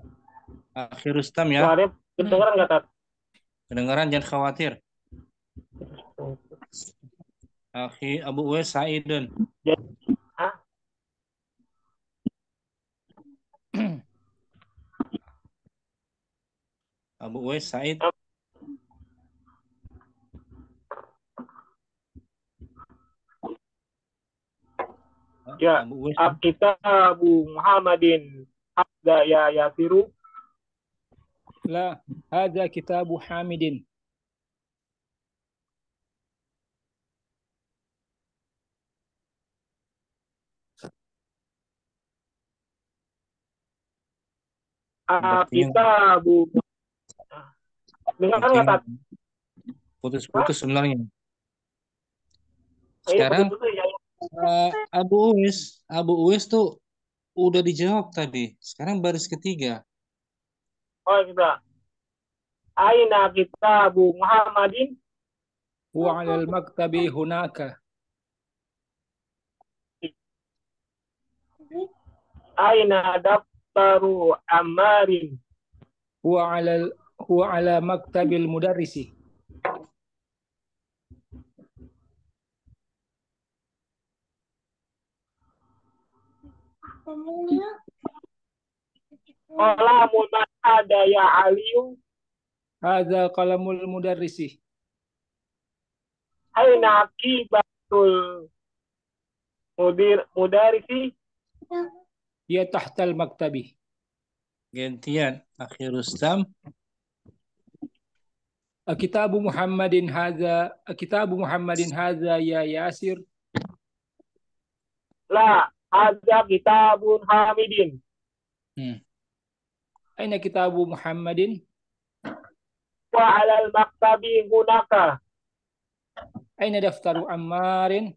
Akhi Rustam ya. Suaranya kedengeran nggak, Tat? Kedengaran jangan khawatir. Akhi Abu Uwais Saidun. Abu Uwais Said. Ya, Abu Uwais. Kitabu Muhammadin Habda ya Yasiru. لا هذا كتاب حامد Sepertinya Kitabu Dengar nggak, Tat? putus-putus sebenarnya. Iya, Sekarang betul-betul ya. eh, Abu Uwais, Abu Uwais tuh udah dijawab tadi. Sekarang baris ketiga. Oleh kita. Aina kitabu Muhammadin? Huwa 'ala al-maktabi hunaka. Aina daftaru Ammarin? Huwa 'ala huwa ala maktabil mudarrisi. Kolamul ada ya Aliu, Ada kalamul mudarrisi. Aina kibatul mudir mudarrisi? Ya tahtal maktabi. Gantian akhir ustam Kitabu Muhammadin haza Kitabu Muhammadin Haza ya Yasir. La, Haza kitabun Hamidin. Hmm. Aina kitabu Muhammadin? Wa alal maktabi hunaka. Aina daftaru Ammarin?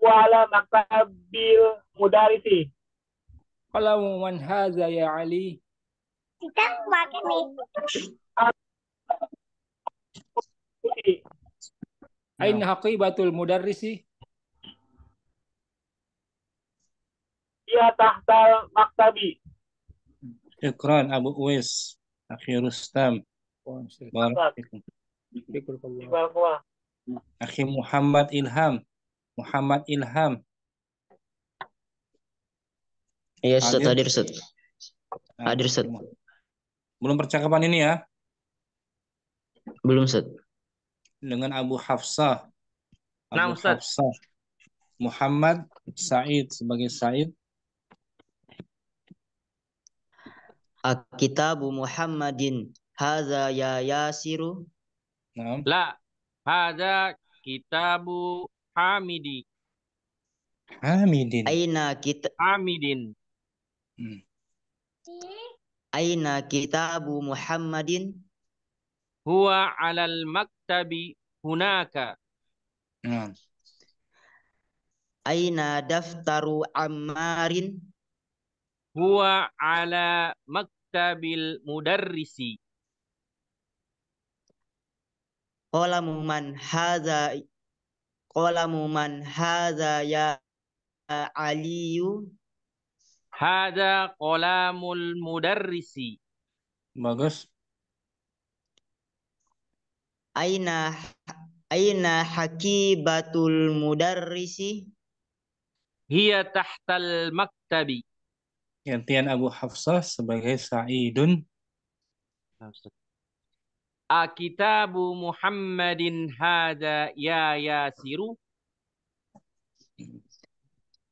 Wa ala maktabil mudarisi. Kalau man haza ya Ali? Kita pakai nih. Aina haqibatul mudarisi? Ya tahtal maktabi. Syukran Abu Uwais. Akhi Rustam. Akhi Muhammad Ilham. Muhammad Ilham. Iya, Ustaz, Hadir? Ustaz. Nah, Hadir, Ustaz. Belum percakapan ini ya. Belum, Ustaz. Dengan Abu Hafsah. Nah, Abu Ustaz. Hafsah. Muhammad Said sebagai Said. Kitabu Muhammadin hadza ya Yasiru. Nah, La, hada kitabu Hamidi. Hamidin. Aina kita Hamidin. Aina kitabu Muhammadin Huwa alal maktabi hunaka. Nah, Aina daftaru Ammarin Huwa ala maktabil mudarrisi. Qalamu man hadza Qalamu man hadza ya Aliyu Hada qalamul mudarrisi. bagus. Aina Aina hakibatul mudarrisi Hiya tahtal maktabi. Gantian Abu Hafsah sebagai Saidun. Akitabu Muhammadin hada ya Yasiru.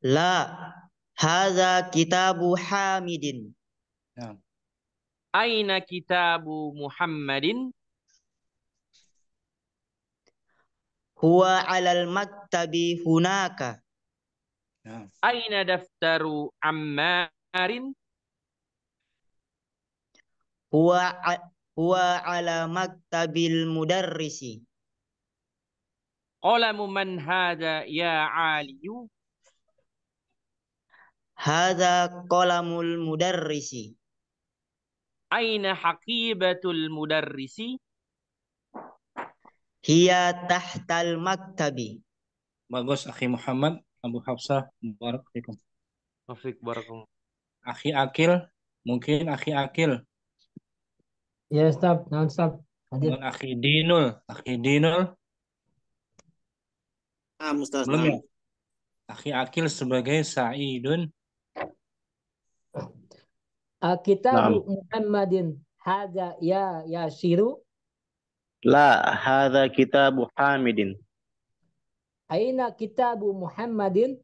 La hadza kitabu Hamidin Nah, Aina kitabu Muhammadin? huwa alal maktabi hunaka nah. Aina daftaru Ammarin? huwa huwa ala maktabil mudarrisi. Qalamu man hadha ya aliyu? Hadza qalamul mudarrisi. Aina haqibatul mudarrisi? Hiya tahtal maktabi. Bagus, Akhi Muhammad, Abu Hafsah, Barak fikum. Taufik barakallah Akhi Akil, mungkin Akhi Akil. Ya Ustaz, nah Ustaz. Hadir. Dengan Akhi Dinul. Akhi Dinul, Nah, Ustaz. belum ya? Akhi Akil sebagai Sa'idun. Kitabu Muhammadin hadza ya yasiru La, hadza kitabu Hamidin. aina kitabu Muhammadin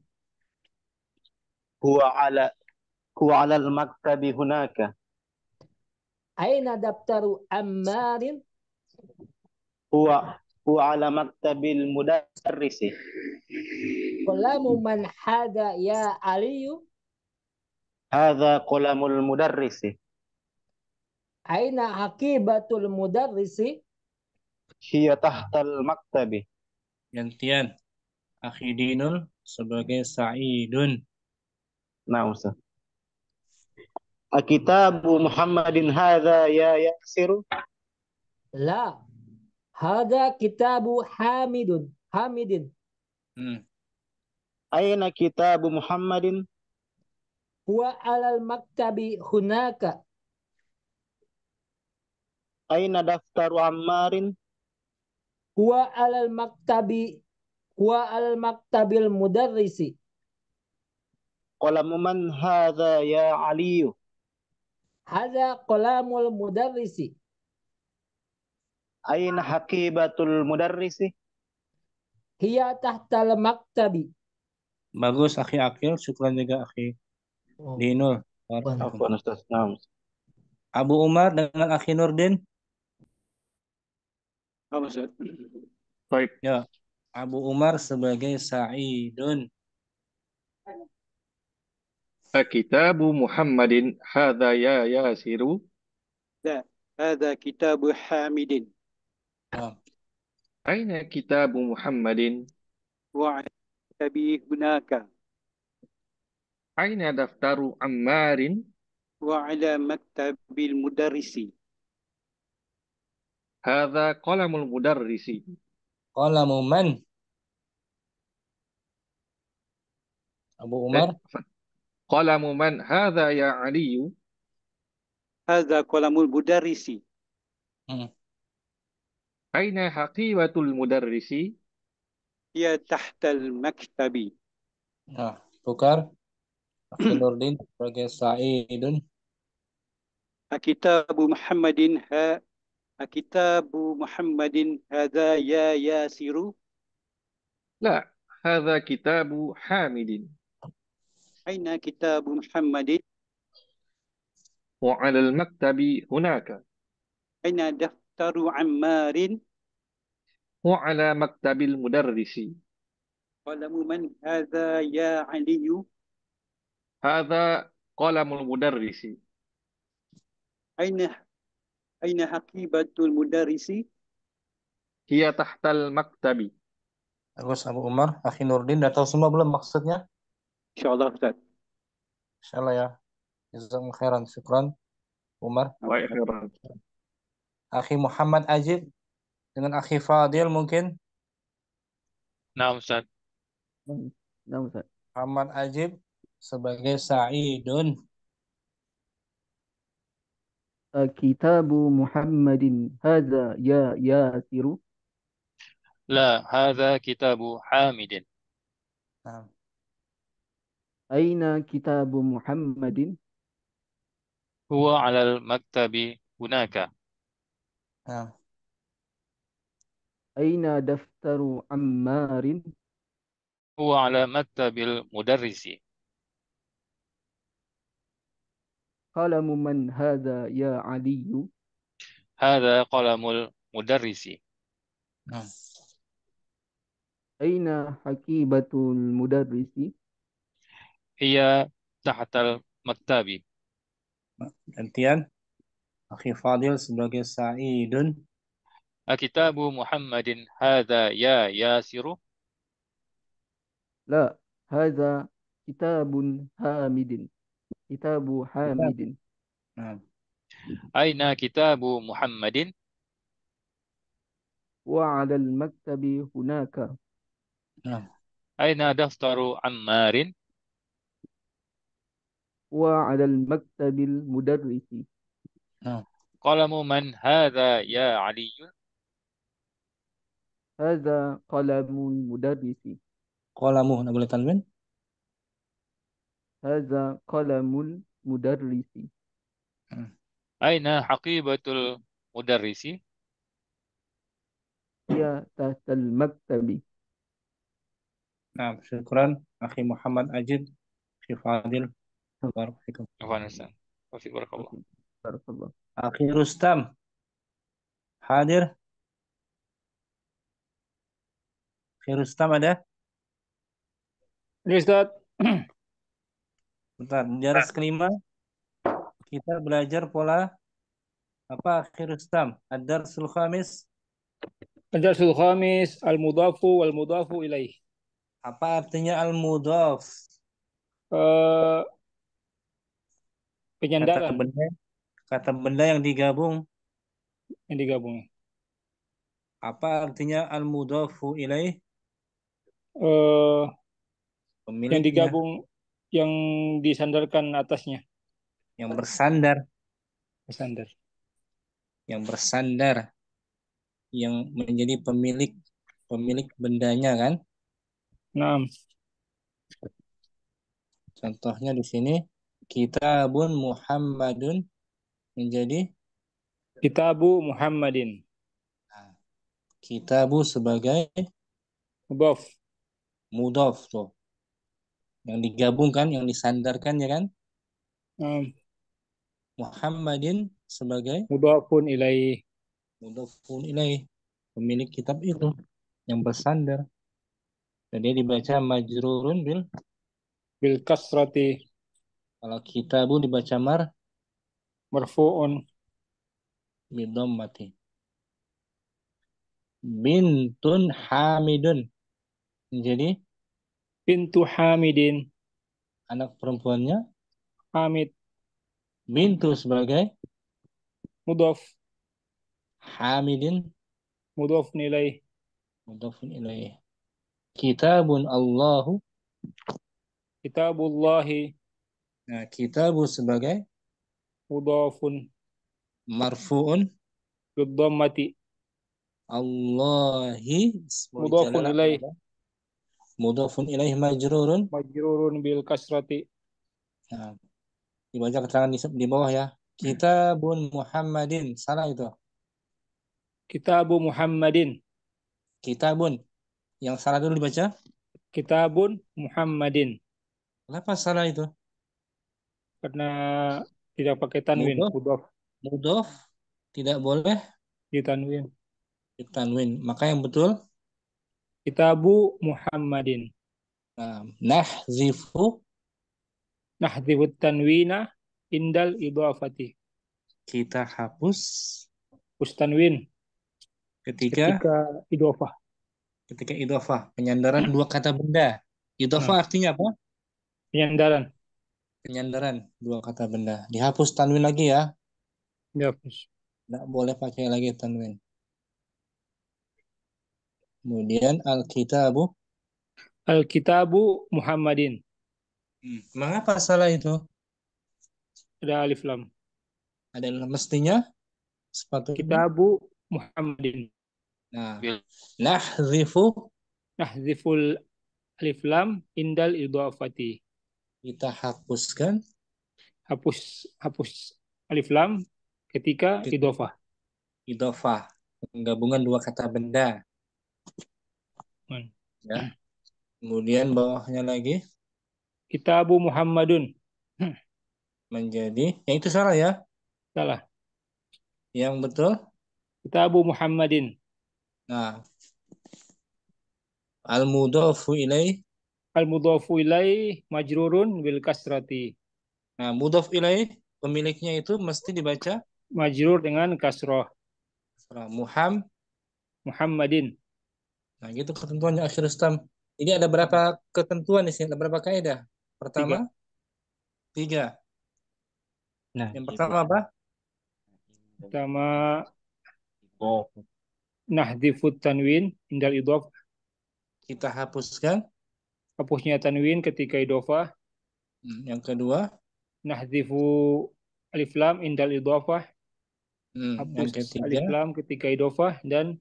Huwa ala huwa ala al-maktabi hunaka. aina daftaru Ammarin Huwa huwa ala maktabil mudarrisi. qalamu man hadza ya Aliyu Hadza qalamul mudarrisi. aina haqibatul mudarrisi Hiya tahtal maktabi. Gantian. Akhi Dinul sebagai Sa'idun. Nah, Ustaz. Akitabu Muhammadin hadza ya Yasiru. la hadza kitabu Hamidun Hamidin Hmm. Aina kitabu Muhammadin? huwa alal maktabi hunaka Aina daftaru Ammarin? huwa alal maktabi huwa alal maktabil mudarrisi Qalamu man hadza ya Aliyu? Hadza qalamul mudarrisi Aina haqibatul mudarrisi? hiya tahtal maktabi Bagus, Akhi Akil. Syukran juga, Akhi Oh. Dinul. Afwan Ustaz. Abu Umar dengan Akhi Nurdin. Apa Ustaz? Baik. Ya. Abu Umar sebagai Sa'idun. Kitabu Muhammadin hadza ya yasiru. Ya, La, hadza kitabu Hamidin. Aina kitabu Muhammadin? Wa kitabi. Aina daftaru Ammarin? Wa ala maktabil mudarrisi. Hadza qalamul mudarrisi. Qalamu man? Abu Umar. Eh, Qalamu man hadha ya Aliyu? Hadha qalamul mudarrisi. Hmm. Aina haqibatul mudarrisi? Ya tahtal maktabi. Nah, tukar. Nurdin sebagai Sa'idun. Akitabu Muhammadin ha Akitabu Muhammadin hadha ya Yasiru? La, hadha kitabu Hamidin. أين كتاب محمد wa 'alal maktabi hunaka أين دفتر عمار wa 'ala maktabil mudarrisi قلم من هذا يا علي Hadza qalamul mudarrisi أين أين حقيبة المدرس hiya tahtal maktabi Bagus, Abu Umar. Akhi Nurdin. Udah tahu semua belum maksudnya? insyaallah Ustaz. Insyaallah ya. Jazakum khairan. Syukran Umar. Akhi Muhammad Ajib dengan Akhi Fadil mungkin. Nah Ustaz. Nah Ustaz. Muhammad Ajib sebagai Sa'idun. Kitabu Muhammadin. Hadza ya yasiru la hadza kitabu Hamidin. Nah Aina kitabu Muhammadin Huwa 'alal maktabi hunaka. Aina daftaru Ammarin Huwa 'ala maktabil mudarrisi. Qalamu man hadza ya Aliyu Hadza qalamul mudarrisi. Nah. Aina hakibatul mudarrisi Hiya tahtal maktabi. Gantian. Akhi Fadil sebagai Sa'idun. Akitabu Muhammadin hadza ya Yasiru. لا هذا كتاب حامد كتاب حامد Nah, Aina kitabu Muhammadin. وعلى المكتب هناك nah, Aina daftaru Ammarin. وعلى المكتب المدرس. نعم. قلم من هذا يا علي؟ هذا قلم المدرس. قلمه هنا boleh tanwin هذا قلم المدرس. نعم. أين حقيبة المدرس؟ هي تحت المكتب. نعم شكرا. أخي محمد أجد أخي فاضل. Barakallahu. Afwan Ustaz. Wa fi barakallah. بارك الله Akhi Rustam. Hadir. Akhi Rustam ada? Ini Ustaz. Bentar, di atas kelima kita belajar pola apa Akhi Rustam? Ad-Darsul Khamis. Al-Darsul Khamis, Al-Mudafu, Wal-Mudafu ilaih. Apa artinya al-mudhaf? Eh, Kata penyandaran benda, kata benda yang digabung. yang digabung. Apa artinya al-mudhafu ilaih? Eh, yang digabung, yang disandarkan atasnya. yang bersandar, Sandar. yang bersandar, yang menjadi pemilik pemilik bendanya kan? Nah, Contohnya di sini kitabun Muhammadun menjadi Kitabu Muhammadin. kitabu sebagai Mudhaf. mudhaf tuh. Yang digabungkan, yang disandarkan ya kan? Nah, Muhammadin sebagai Mudhafun ilaih. mudhafun ilaih, pemilik kitab itu yang bersandar. Dan dia dibaca majrurun bil Bil kasrati kalau kitabu dibaca mar marfu'un. bil dhammati. Bintun Hamidun. Jadi Bintu Hamidin. anak perempuannya Hamid. Bintu sebagai Mudhaf. Hamidin Mudhafun ilaih. mudhafun ilaih. Kitabun Allahu. Kitabullahi. Nah, kitabu sebagai Mudhafun. marfu'un Bidhammati. Allahi Mudhafun ilaih. Mudhafun ilaih majrurun. Majrurun bil kasrati. Nah, dibaca keterangan di, di bawah ya. Kitabun Muhammadin. Salah itu. Kitabu Muhammadin. Kitabun. Yang salah dulu dibaca. Kitabun Muhammadin. Kenapa salah itu? Karena tidak pakai tanwin. Mudhaf. Mudhaf tidak boleh Ditanwin. ditanwin. Maka yang betul Kitabu Muhammadin. nah, nahzifu Nahdhifut tanwina indal idhafati. kita hapus Ustanwin ketika ketika idhafah. ketika idhofah penyandaran dua kata benda. Idhofah Nah. artinya apa? Penyandaran. Penyandaran dua kata benda. Dihapus tanwin lagi ya. Dihapus. Tidak boleh pakai lagi tanwin. Kemudian al-kitabu. Al-kitabu Muhammadin. Hmm. Mengapa salah itu? Ada alif lam. Ada mestinya sepatutnya. Kitabu Muhammadin. Nah, nahzifu Nahziful alif lam indal idhafati. Kita hapuskan Hapus hapus alif lam ketika idhafah. idhofah. Penggabungan dua kata benda. Hmm. Ya. Kemudian bawahnya lagi Kitabu Muhammadun. menjadi, yang itu salah ya. Salah. Yang betul, Kitabu Muhammadin. nah, al-mudhafu ilaih. Al-mudhafu ilaih majrurun bil kasrati. Nah, mudhaf ilaih pemiliknya itu mesti dibaca majrur dengan kasroh. Kasrah. Muham. Muhammadin. Nah, gitu ketentuannya akhir istam. Ini ada berapa ketentuan di sini? Ada berapa kaidah? Pertama, tiga. Nah, Yang pertama apa? Pertama nahdhifut tanwin indal idhaf. Kita hapuskan. Hapusnya tanwin ketika idhofah. Hmm, Yang kedua, Nahdhifu alif lam indal idhafah. hmm, yang Hapus ketiga, alif lam ketika idhofah dan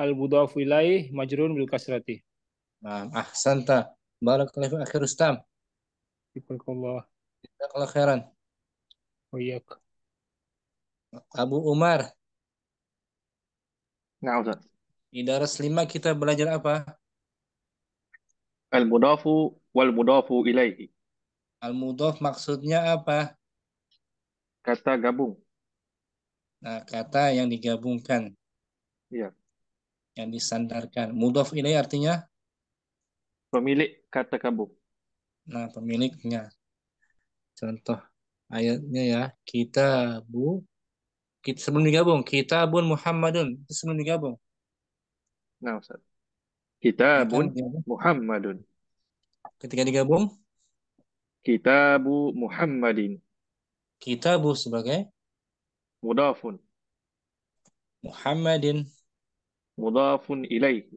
al mudhafu ilaih majrun bil kasrati. nah, ahsanta. Barakallahu fi akhir istam. Jazakallah. Jazakallah khairan. Wa iyyak. Abu Umar, Nah, Ustaz. di daras 5 kita belajar apa? Al-mudafu wal mudafu ilaihi. Al-mudhaf maksudnya apa? Kata gabung. Nah, kata yang digabungkan, Iya. yang disandarkan. Mudhaf ilaih artinya Pemilik kata gabung. nah pemiliknya. Contoh ayatnya ya, kita bu kita sebelum digabung, kitabun Muhammadun itu sebelum digabung. Nah, Ustaz. Kitabun digabung. Muhammadun. Ketika digabung, Kitabu Muhammadin. kitabu sebagai Mudafun. Muhammadin Mudafun ilaihi.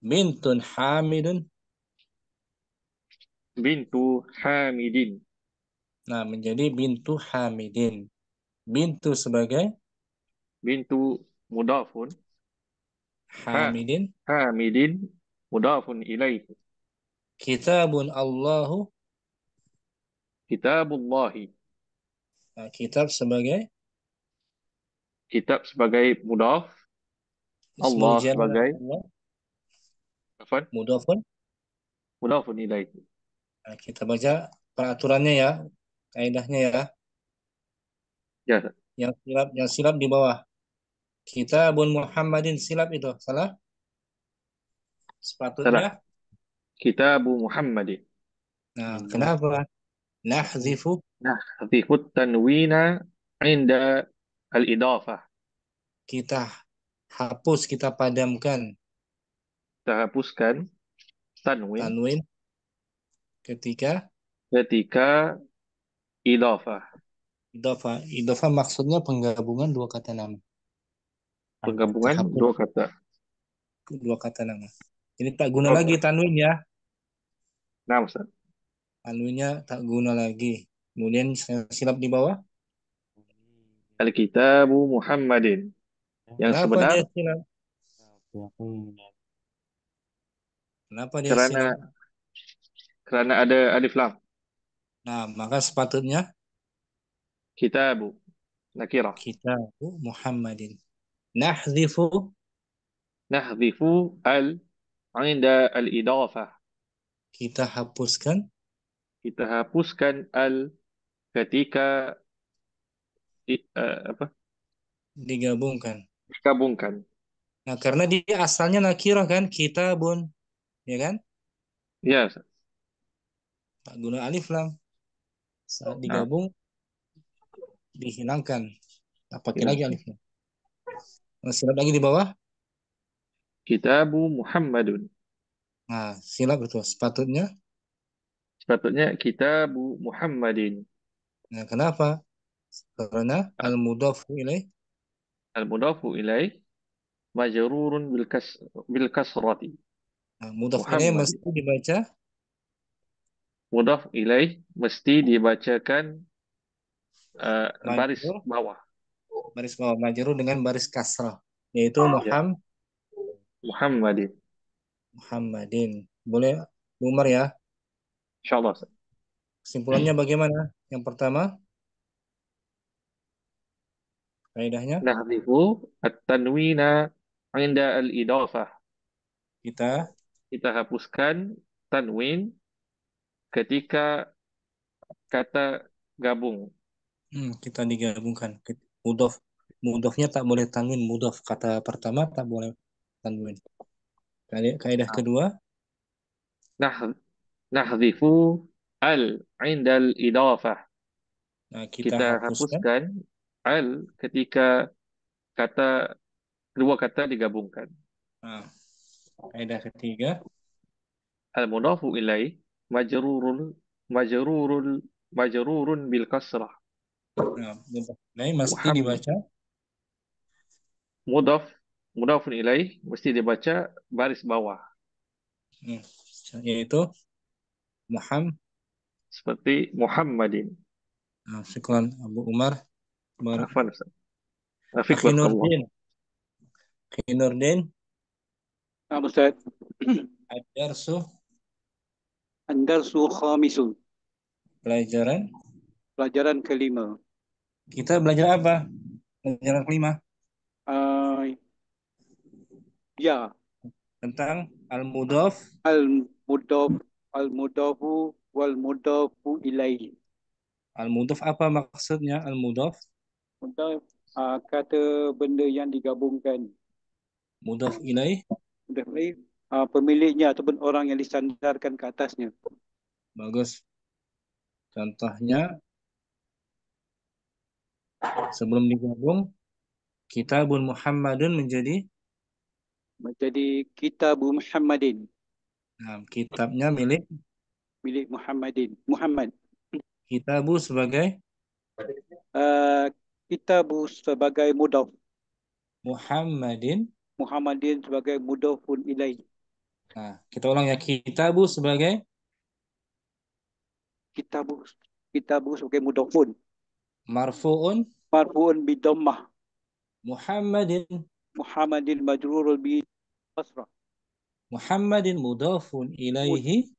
bintun Hamidun. Bintu Hamidin. Nah, menjadi bintu Hamidin. Bintu sebagai Bintu mudafun. Ha- Hamidin. Hamidin. Mudafun ilaihi. Kitabun Allahu. Kitabullahi. Nah, kitab sebagai Kitab sebagai mudaf. Allah sebagai Allah. Afan. Mudhafun. Mudafun ilaihi. Nah, kita baca peraturannya ya, kaidahnya ya. Ya. Yang silap, yang silap di bawah. Kitabun Muhammadin silap itu salah. Sepatutnya. Kitabu Muhammadin. Nah, kenapa? Nahzifu Nahdhifut tanwina inda al-idafah. kita hapus, kita padamkan Kita hapuskan tanwin tanwin ketika ketika idafah. idofa. Idofa maksudnya penggabungan dua kata nama. Penggabungan Hapus dua kata. dua kata nama. Ini tak guna lagi tanwin ya. Nah, Ustaz. Tanwinnya tak guna lagi. Kemudian silap di bawah. Al-kitabu Muhammadin. Yang Kenapa sebenar dia silap? Kenapa dia karena silap? karena ada alif lam. Nah, maka sepatutnya Kitabu nakirah. kitabu Muhammadin. Nahzifu Nahdhifu al inda al-idafah. kita hapuskan Kita hapuskan al ketika i- eh, apa? digabungkan. digabungkan. Nah, karena dia asalnya nakirah kan, kitabun, ya kan? Ya, Ustaz. Tak guna alif lam. Saat Nah, digabung dihilangkan. Tak pakai lagi hilangkan. alif lam. Nah, silap lagi di bawah. Kitabu Muhammadun. Nah, silap itu sepatutnya. Sepatutnya Kitabu Muhammadin. Nah, kenapa? Karena al-mudhafu ilaih Al-mudafu ilaih majrurun bil kas bil kasrati. nah, mudhaf ilaih mesti dibaca Mudaf ilaih mesti dibacakan eh, baris bawah. Baris majrur dengan baris kasrah yaitu Ya, Muham Muhammadin. Muhammadin. Boleh Bu Umar ya? Insyaallah. Kesimpulannya bagaimana? Yang pertama, kaidahnya Nahdhifu at-tanwina inda al-idafah. kita Kita hapuskan tanwin ketika kata gabung. hmm, kita digabungkan. Mudhaf mudhafnya tak boleh tanwin mudhaf. Kata pertama tak boleh tanwin. Kaidah kaidah kedua, Nah, nahdhifu al inda al-idafah. nah kita Kita hapuskan hapuskan al ketika kata dua kata digabungkan. Nah, kaidah ketiga Al mudafu ilaih majrurun majrurun majrurun bil kasrah. nah, ilaih mesti dibaca Mudaf mudafun ilaih mesti dibaca baris bawah hmm, yaitu Muhammad seperti Muhammadin. nah, syukran Abu Umar Afwan Ustaz. Rafiq. Nurdin Nurdin Nah, Ustaz. Ad-darsu Andarsu khamisun. pelajaran Pelajaran kelima. kita belajar apa pelajaran kelima Uh, ya, tentang al-mudhaf al-mudaf al-mudafu wal mudafu ilaihi. al-mudhaf apa maksudnya al-mudhaf Mudaf uh, kata benda yang digabungkan. mudhaf ilaih Mudaf ilaih uh, pemiliknya ataupun orang yang disandarkan ke atasnya. bagus contohnya sebelum digabung kitabun Muhammadun menjadi Menjadi kitab Muhammadin. nah, kitabnya milik Milik Muhammadin. Muhammad. kitabu sebagai Uh, kitab sebagai mudaf. Muhammadin Muhammadin sebagai mudafun ilaih. nah kita ulang ya kitabu sebagai Kitabu kitabu sebagai mudafun. marfuun Marfuun bidammah. Muhammadin Muhammadin majrurul bi kasrah. Muhammadin mudhafun ilaihi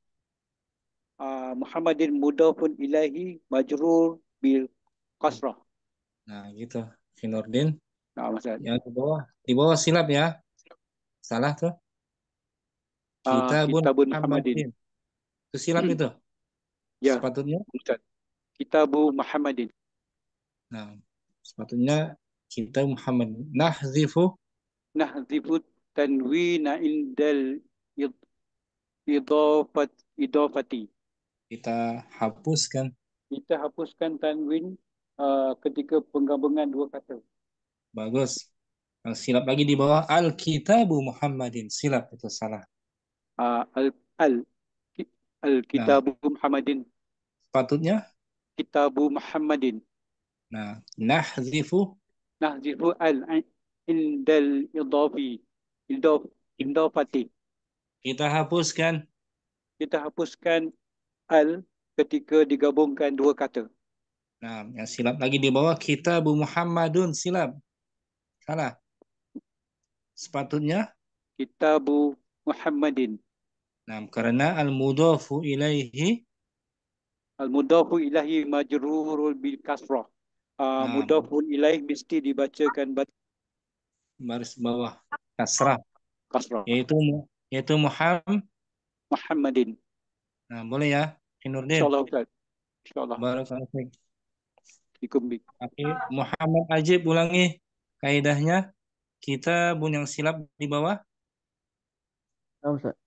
Uh, Muhammadin mudafun ilaihi majrur bil kasrah. nah gitu Finurdin Nah, Ustaz. yang di bawah di bawah silap ya salah tuh Uh, kitabun kitabun Muhammadin Muhammadin. itu silap itu Ya, sepatutnya Ustaz. Kitabu Muhammadin. nah sepatutnya kita Muhammad nahzifu Nahzifu tanwina indal id- idafat idafati. kita hapuskan Kita hapuskan tanwin uh, ketika penggabungan dua kata. bagus yang silap lagi di bawah al kitabu Muhammadin silap itu salah Uh, al al ki- al kitabu Muhammadin. sepatutnya Kitabu Muhammadin. nah nahzifu Nahzifu al indal idafi. Idaf, idafati. kita hapuskan Kita hapuskan al ketika digabungkan dua kata. nah yang silap lagi di bawah kitabu Muhammadun silap salah sepatutnya Kitabu Muhammadin. nah karena al mudhafu ilaihi Al-mudafu ilahi majrurul bil kasrah. Uh, Nah. mudafun ilaih mesti dibacakan bat baris bawah kasrah kasrah. yaitu yaitu Muhammad Muhammadin. nah boleh ya Hinurdin InsyaAllah Ustaz. InsyaAllah. Barakallahu fiik. Fikum bi. Tapi Muhammad Ajib ulangi kaidahnya kita bun yang silap di bawah Nah, Ustaz.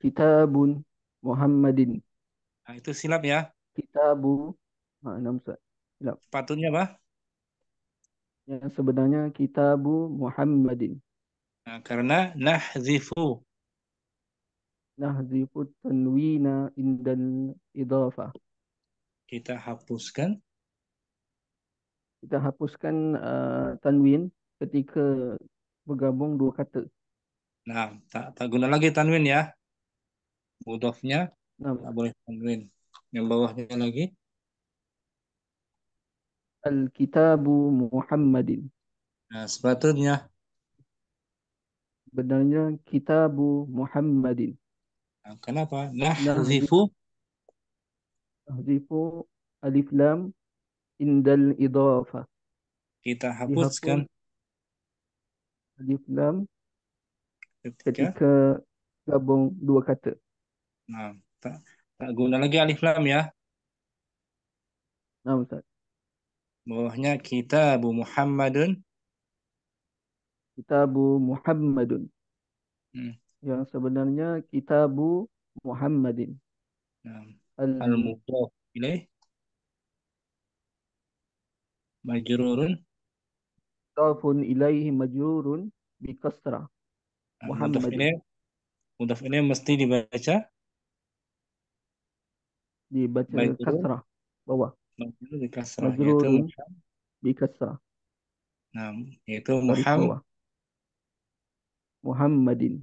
Kitabun Muhammadin. nah, itu silap ya Kitabu. Ha, nah, Ustaz. Silap. sepatutnya apa Yang sebenarnya Kitabu Muhammadin. nah, karena nahzifu Nahzifu tanwina indal idafah. kita hapuskan Kita hapuskan uh, tanwin ketika bergabung dua kata. nah tak tak guna lagi tanwin ya mudhafnya Nah, tak boleh tanwin yang bawahnya lagi Al-Kitabu Muhammadin. nah sepatutnya Benarnya Kitabu Muhammadin. nah, kenapa nahzifu Tahzifu alif lam indal idafah. kita hapuskan Alif lam ketika ketika gabung dua kata. nah tak tak guna lagi alif lam ya Nah, Ustaz. Bawahnya kitabu Muhammadun Kitabu Muhammadun. Hmm. Yang sebenarnya Kitabu Muhammadin. nah, Al, al mudhaf ilaih majrurun Mudafun ilaihi majrurun bi kasrah. Muhammadin. ilaih, mudaf ilaih mesti dibaca Dibaca kasrah. Bawah. Majrur di kasrah yaitu Majrurun Muhammad. bi kasrah. Nah, yaitu Garis bawah. Muhammadin.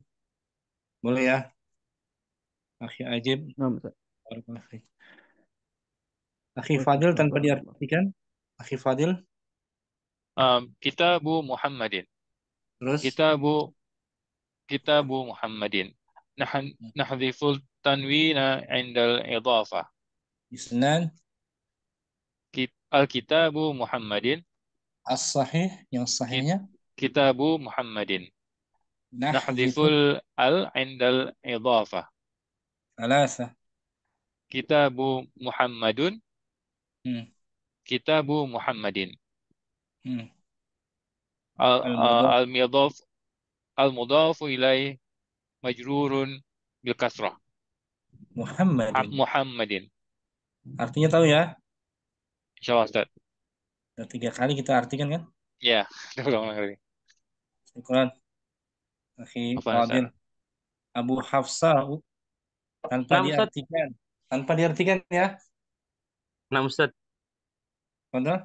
Boleh ya? Akhi Ajib. Nah. Akhi Fadil tanpa diartikan. Akhi Fadil. Um, kitabu Muhammadin. Terus Kitabu Kitabu Muhammadin. Nah, nahdhiful tanwina 'inda al-idhafah. isnan Kit- Al-kitabu Muhammadin. as-sahih yang sahihnya Kitabu Muhammadin. nahdhifu Nahdhiful al 'inda al-idhafah. thalatha. Kitabu Muhammadun. Hmm. Kitabu Muhammadin. Hmm. Al- Al-mudhaf uh, al-mudhaf ilaih majrurun bil kasrah. Muhammadin. Muhammadin. Artinya tahu ya? Insyaallah Ustaz. Udah tiga kali kita artikan kan? Ya, ulang lagi. Syukuran. Akhi? Fadil. Abu Hafsah uh, tanpa Nah, Ustaz. diartikan. Tanpa diartikan ya. Nah, Ustaz. Fadil.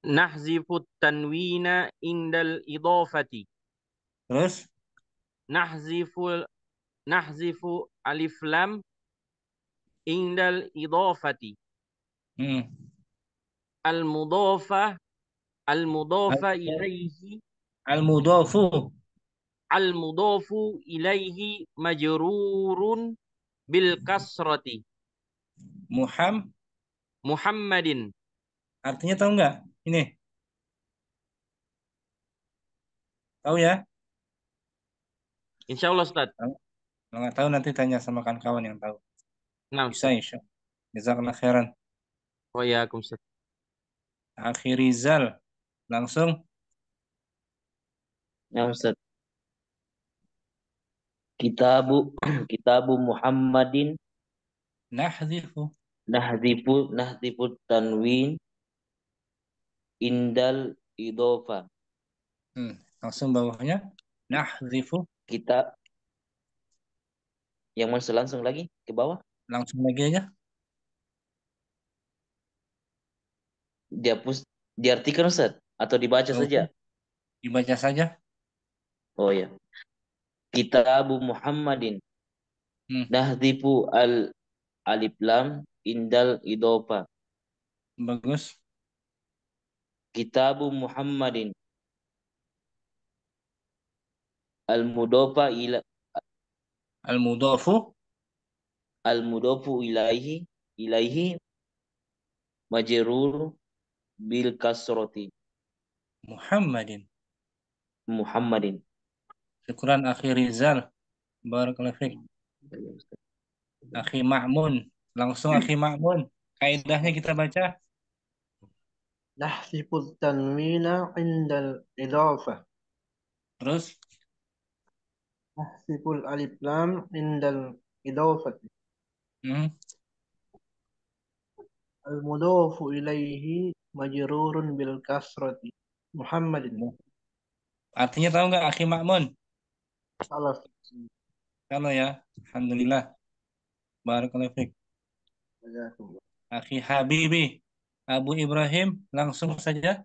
Nahzifu tanwina indal idafati. Terus Nahzifu nahzifu alif lam indal idafati. hmm. Al mudafa al mudafa ilaihi al-mudhafu al mudafu ilaihi majrurun bil kasrati. Muham Muhammadin. artinya tahu nggak? Ini. Tahu ya? Insya Allah Ustaz. Kalau nggak tahu nanti tanya sama kawan-kawan yang tahu. Nah, Bisa insya Allah. Jazakallah khairan. Waalaikumsalam. Akhi Rizal. Langsung. Ya Ustaz. Kitabu Kitabu Muhammadin Nahdhifu. nahdifu nahdifu tanwin indal idofa. Hmm. Langsung bawahnya. Nahdhifu. Kita yang mana langsung lagi ke bawah? Langsung lagi aja. Dihapus diartikan Ustaz atau dibaca Langsung. saja? Dibaca saja. Oh ya. Kitabu Muhammadin Hmm. nahdifu al alif lam indal idofa. Bagus. Kitabu Muhammadin al mudofa ila Al-mudhafu. Al mudofu ilaihi ilaihi majrur bil kasroti Muhammadin. Muhammadin. Syukuran akhi Rizal. Barakallahu fiik. Akhi Ma'mun. Langsung akhi Ma'mun. Kaidahnya kita baca. Nahsibul tanwina indal idafah. Terus. Nahsibul alif lam indal idafah. Al mudafu ilaihi majrurun bil kasrati. Muhammadin. Artinya tahu nggak akhi Ma'mun? Salah. Kalau ya. Alhamdulillah. Barakallahu fiik. Akhi Habibi. Abu Ibrahim. Langsung saja.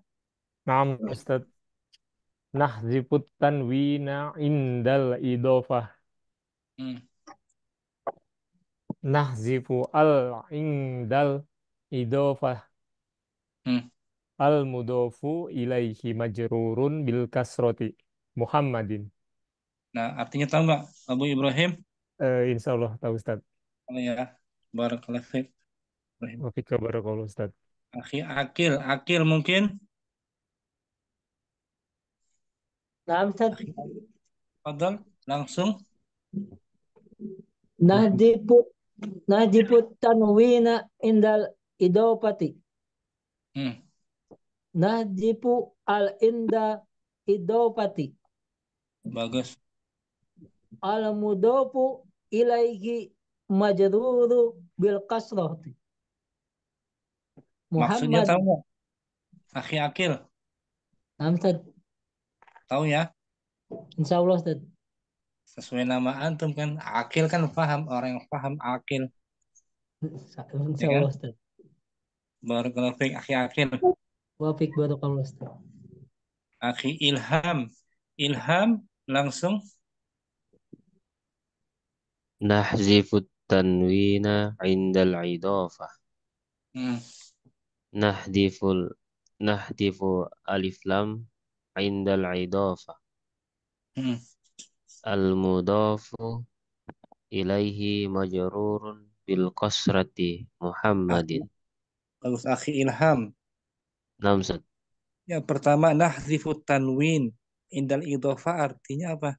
Naam Ustaz. Nahzifut tanwina indal idofah. Hmm. Nahzifu al indal idofah. Hmm. Al mudofu ilaihi majrurun bil kasroti. Muhammadin. Nah, artinya tahu nggak Abu Ibrahim? Eh, insya Allah tahu Ustaz. Oh ya. Barakallahu fiik. Ibrahim. Wa fika barakallahu Ustaz. Akhi Akil. Akil mungkin. Nah, Ustaz. Fadal. Langsung. Nahdifu nahdifu tanwina indal idofati. Hmm. Nahdifu al inda idofati. Bagus. Al mudofu ilaihi majruru bil kasrati. Maksudnya tahu nggak? Akhi Akil, Nah, Ustaz. tahu ya? Insya Allah, Ustaz sesuai nama antum kan akil kan paham orang yang paham akil. Baru kalau fik akhi akil. Wa fiik barakallahu akhi ilham. Ilham langsung. Nahzifut tanwina indal idafah hmm. nahdiful nahdifu alif lam indal idafah hmm al-mudhafu ilaihi majrurun bil kasrati Muhammadin. Bagus akhi Ilham. Naam Ustaz. Yang pertama nahzifu tanwin indal idhofa artinya apa?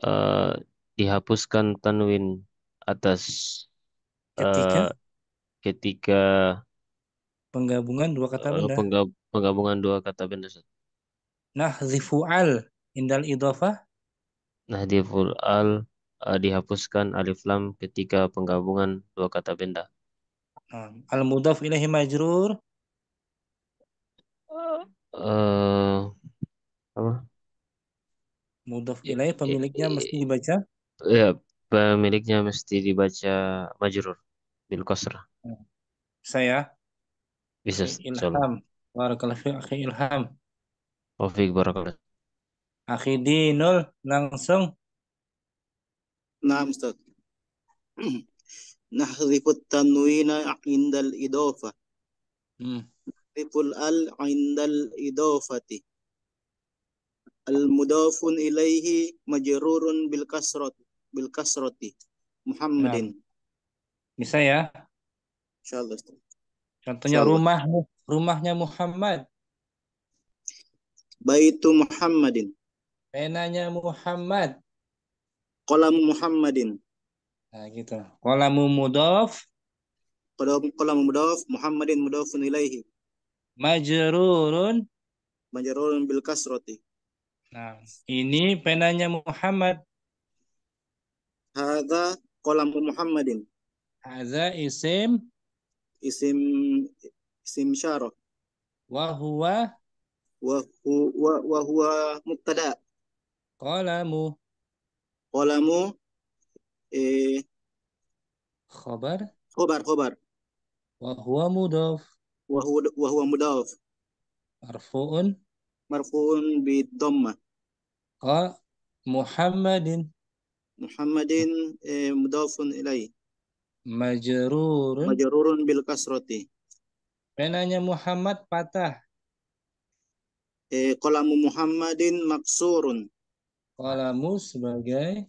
Uh, dihapuskan tanwin atas ketika uh, ketika penggabungan dua kata eh, benda. Uh, penggab penggabungan dua kata benda. Nahzifu al indal idhofah Nahdiful al eh, dihapuskan alif lam ketika penggabungan dua kata benda. Nah, al mudhaf ilaihi majrur Eh apa? mudhaf ilaihi pemiliknya mesti dibaca Ya, pemiliknya mesti dibaca majrur bil kasrah. saya Bisa. Ilham barakallahu fiik akhi Ilham Taufik barakallah. Akhidinul langsung. Nah, Ustaz. Nahrifut tanwina indal idofa. Hmm. Al indal idofati. Al-mudafun ilaihi majrurun bil kasrat Bil kasrati. Muhammadin. Nah. Bisa ya? Insyaallah. Ustaz. Contohnya Insyaallah. rumah rumahnya Muhammad. Baitu Muhammadin. Penanya Muhammad. Kolam Muhammadin. Nah, gitu. Kolamu mudaf. Kolamu mudaf. Muhammadin mudafun nilaihi. Majrurun. Majrurun bil roti. Nah, ini penanya Muhammad. ada kolamu Muhammadin. Ada isim. Isim isim syarah. wahua Wahuwa, Wahua mubtada. Qalamu. Qalamu. Eh, Khobar. Khobar, khobar. Wahuwa mudaf. Wahuwa, mudaf. Marfu'un. Marfu'un bidhamma. Qa Muhammadin. Muhammadin eh, mudafun ilai. Majrurun. Majrurun bil kasrati. Penanya Muhammad patah. Eh, kolamu Muhammadin maksurun. Kolamu sebagai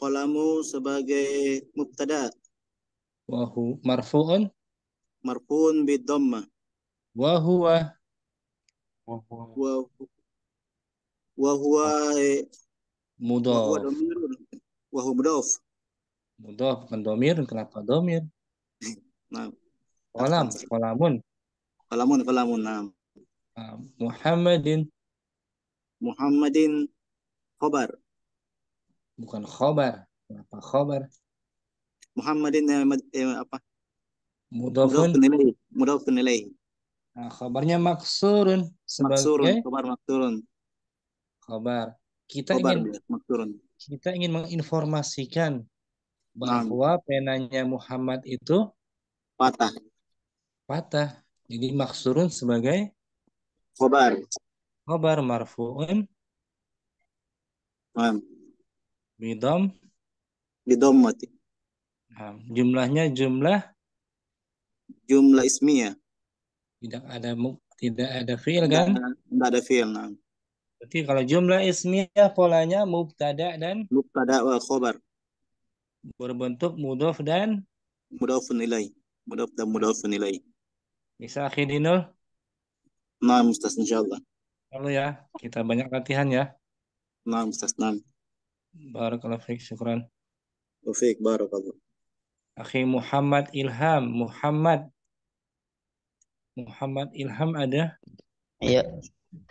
Kolamu sebagai mubtada. Wahu marfu'un marfu'un bi dhamma. Wa huwa wa huwa. Wa huwa domir kenapa domir? Nah. Kolam, kolamun. Kolamun, kolamun, nah. Muhammadin. Muhammadin khobar. Bukan khobar. Apa khobar? Muhammadin eh, apa? Mudofun. Mudofun ilaih. Nah, khabarnya maksurun sebagai maksurun, khabar maksurun. Khobar. Kita khobar, ingin ya, maksurun. Kita ingin menginformasikan nah. bahwa nah. penanya Muhammad itu patah. Patah. Jadi maksurun sebagai khabar. Khabar marfuun Naam. Bidom. Bidommati. Naam. Jumlahnya jumlah jumlah ismiyah. Tidak ada tidak ada fiil kan? Tidak ada fiil, naam. Berarti kalau jumlah ismiyah polanya mubtada dan mubtada wa khobar. Berbentuk mudof dan Mudof nilai. Mudof dan mudof nilai. Bisa akhidinul? Nah, mustahil insyaallah. Lalu ya, kita banyak latihan ya. نعم أستاذ نعم barakallahu fiik syukran وفيك بارك الله akhi Muhammad Ilham Muhammad Muhammad Ilham ada Iya,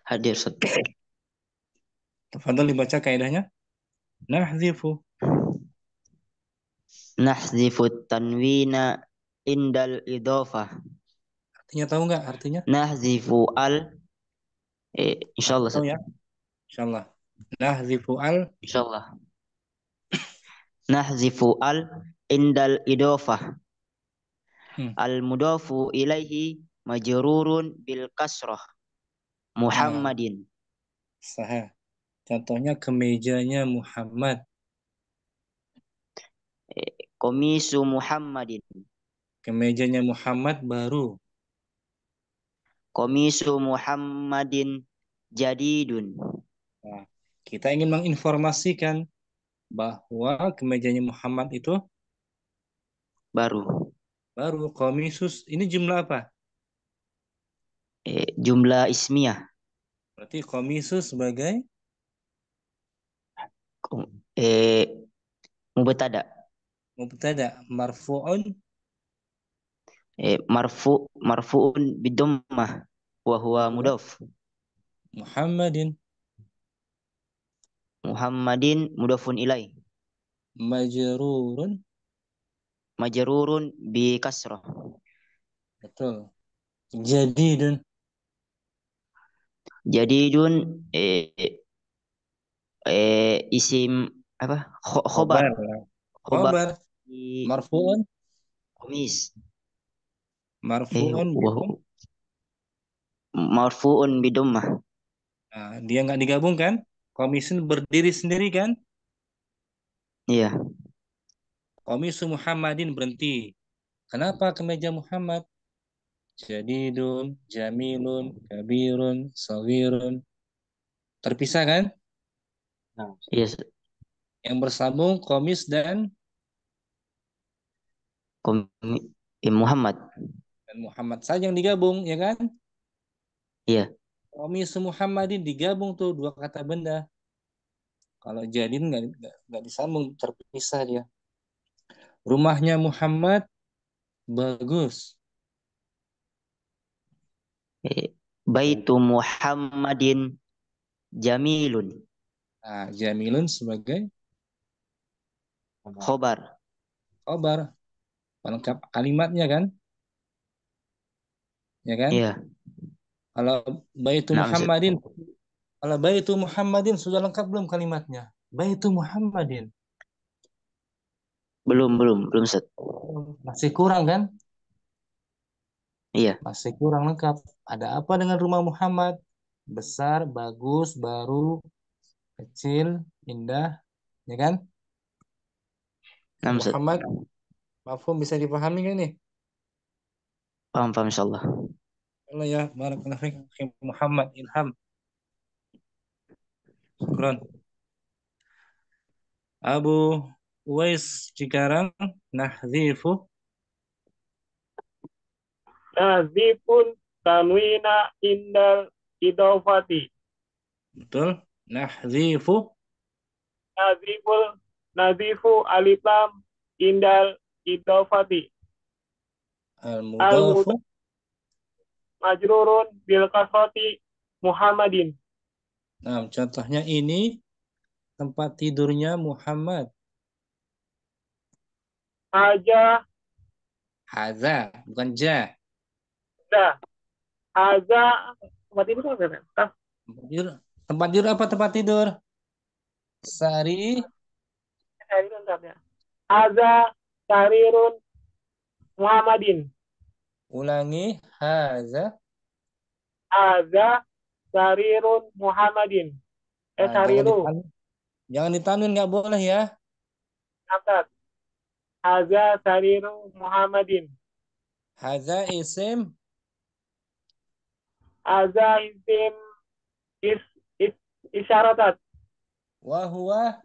hadir Ustaz. tafadhal dibaca kaidahnya nahzifu نحذف التنوين عند الإضافة Artinya tahu nggak artinya? Nahzifu al eh insyaallah Tahu Ustaz. ya? Insyaallah. Nahzifu al Insyaallah. Nahzifu al indal idofah. Hmm. Al mudafu ilaihi majrurun bil kasrah. Muhammadin. sah. Contohnya kemejanya Muhammad. Komisu Muhammadin. Kemejanya Muhammad baru. Komisu Muhammadin jadidun. Nah, kita ingin menginformasikan bahwa kemejanya Muhammad itu Baru. baru komisus. Ini jumlah apa? Eh, jumlah ismiyah. Berarti komisus sebagai Eh, mubtada. mubtada marfu'un Eh, marfu marfuun bidammah wa huwa mudaf. Muhammadin Muhammadin mudafun ilai. majrurun Majrurun bi kasrah. betul. Jadidun Jadidun eh, eh isim apa? Kho- Khobar. Khobar. Khobar di Marfu'un komis. Eh, marfu'un marfuun bidammah. Nah, dia nggak digabungkan. Komisun berdiri sendiri kan? Iya. Komisu Muhammadin berhenti. Kenapa kemeja Muhammad? Jadidun, jamilun, kabirun, sawirun. Terpisah kan? Iya. Ustaz. Yang bersambung komis dan, Komi- eh, Muhammad. dan Muhammad saja yang digabung, ya kan? Iya. Komisu Muhammadin digabung tuh dua kata benda. Kalau jadin nggak disambung, terpisah dia. Rumahnya Muhammad bagus. Baitu Muhammadin jamilun. Nah, jamilun sebagai Khobar. khobar. Pelengkap kalimatnya kan? Ya kan? Iya. Kalau baitu Nah. Muhammadin, kalau baitu Muhammadin sudah lengkap belum kalimatnya? Baitu Muhammadin. Belum, belum, belum Ustaz. Masih kurang kan? Iya. Masih kurang lengkap. Ada apa dengan rumah Muhammad? Besar, bagus, baru, kecil, indah, ya kan? Nah. Muhammad, mafhum bisa dipahami kan nih? Paham, paham insyaallah. Allah ya, barakallahu fiik. Muhammad Ilham. Syukran. Abu Uwais Cikarang, nahzifu Nazifun tanwina indal idofati. betul. Nahzifu Naziful nazifu alif lam indal idofati. al-mudafu Majrurun bil kasrati Muhammadin. Nah, contohnya ini tempat tidurnya Muhammad. Haja Haza, bukan ja. da. Haza tempat tidur apa Tempat tidur, tempat tidur apa tempat tidur? Sari, itu lengkapnya. Haza sarirun Muhammadin. Ulangi, haza. Haza sarirun Muhammadin. Eh Nah, sariru. jangan ditanwin nggak boleh ya. Angkat. Haza sariru Muhammadin. Haza isim, Haza isim is, is isyaratat. wa huwa,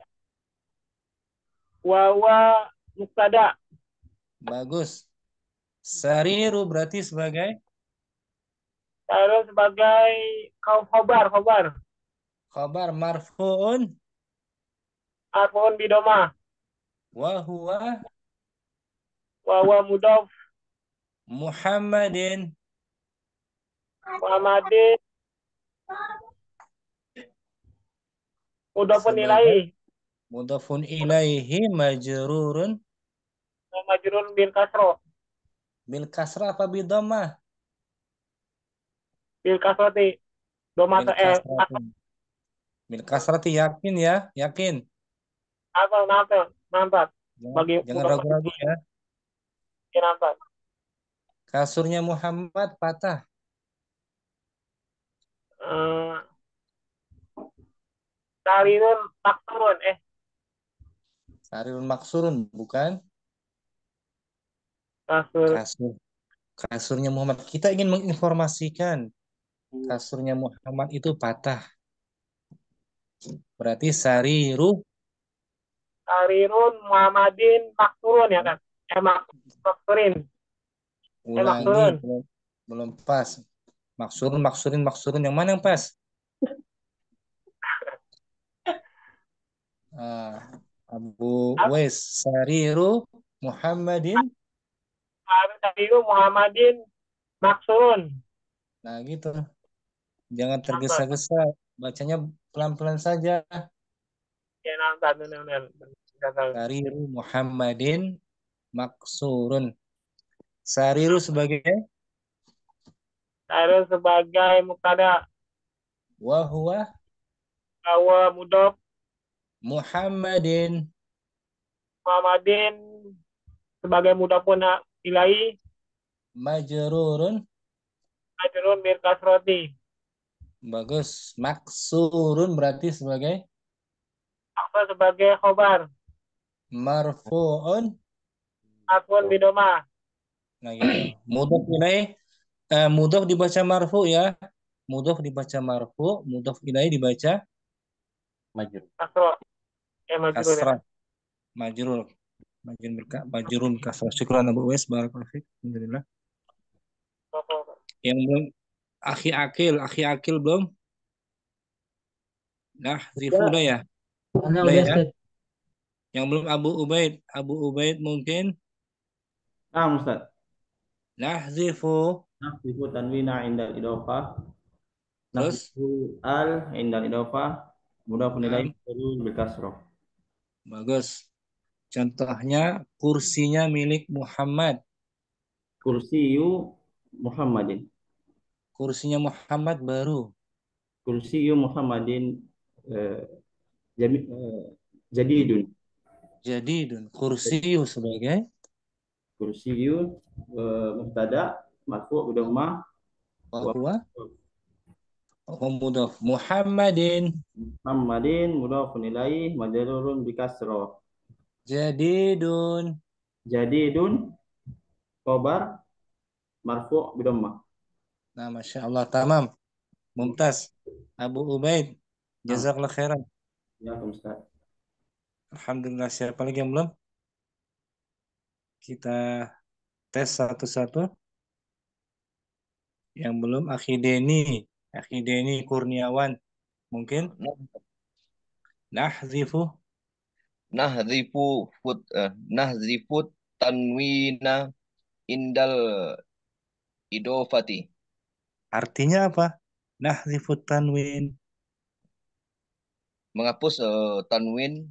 Wawa muktada. bagus. Sariru berarti sebagai Sariru sebagai khobar, khobar. khabar marfu'un Arfun bidoma. wa huwa Wawa mudof. Muhammadin Muhammadin. Mudofun sebagai ilaihi. mudhafun ilaihi majrurun Majrun bil kasro. Bil kasrah apa bil dhammah? bil kasrati doma Bil eh kasrati. Bil kasrati yakin ya, yakin. atau nanti mantap bagi jangan ragu-ragu ya. mantap Kasurnya Muhammad patah. eh sarirun maksurun eh Sarirun maksurun, bukan? Kasur Kasur. Kasurnya Muhammad. Kita ingin menginformasikan kasurnya Muhammad itu patah. Berarti sariru sarirun Muhammadin maksurun ya kan eh mak maksurin eh belum, belum pas. Maksurun, maksurin, maksurun yang mana yang pas? Ah, Abu Ab- Wais sariru Muhammadin. Sarirun Muhammadin maksurun Nah, gitu. Jangan tergesa-gesa. Bacanya pelan-pelan saja. ya benar benar Sariru Muhammadin maksurun. Sariru sebagai? Sarirun sebagai muktada wahwa bahwa mudof Muhammadin. Muhammadin sebagai mudafuna ilahi majrurun. ajrun bil kasroti Bagus. Maksurun berarti sebagai apa sebagai khobar marfu'un. akun bidoma Nah, gitu. Mudhof ilaih eh, mudhof dibaca marfu ya. Mudhof dibaca marfu, mudhof ilaih dibaca Majrur. kasro eh majrur ya. Majrur. Majrur berka- majrurun kasrah. Syukran Abu Wais barakallahu fiik. Alhamdulillah. Yang belum akhi akil, akhi akil belum? Nah, Zifu Ya. udah ya? Udah ya? Ustaz. Yang belum Abu Ubaid, Abu Ubaid mungkin Nah, Ustaz. nahzifu Nahdifu tanwina indal idofah. terus Nahdifu al indal idofah. Mudafun ilaih Naam. majrur bil kasroh. bagus. Contohnya kursinya milik Muhammad. Kursiyu Muhammadin. Kursinya Muhammad baru. Kursiyu Muhammadin eh, jami, eh, jadidun. Jadi dan kursiyu sebagai Kursiyu eh, mubtada marfu bidhamma wa bahwa mudhaf Muhammadin Muhammadin mudhafun ilaih majrurun bi kasroh. jadidun Jadidun khobar marfu bidhamma. Nah, Masya Allah, tamam. Mumtaz. Abu Ubaid. Nah, Jazakallah khairan. ya Ustaz. Alhamdulillah. Siapa lagi yang belum? Kita tes satu-satu. Yang belum, Akhi Deni. Akhi Deni Kurniawan. Mungkin? Nahzifu. Nahzifu fut eh, nahzifu tanwina indal idofati. Artinya apa? Nahzifu tanwin. Menghapus eh, tanwin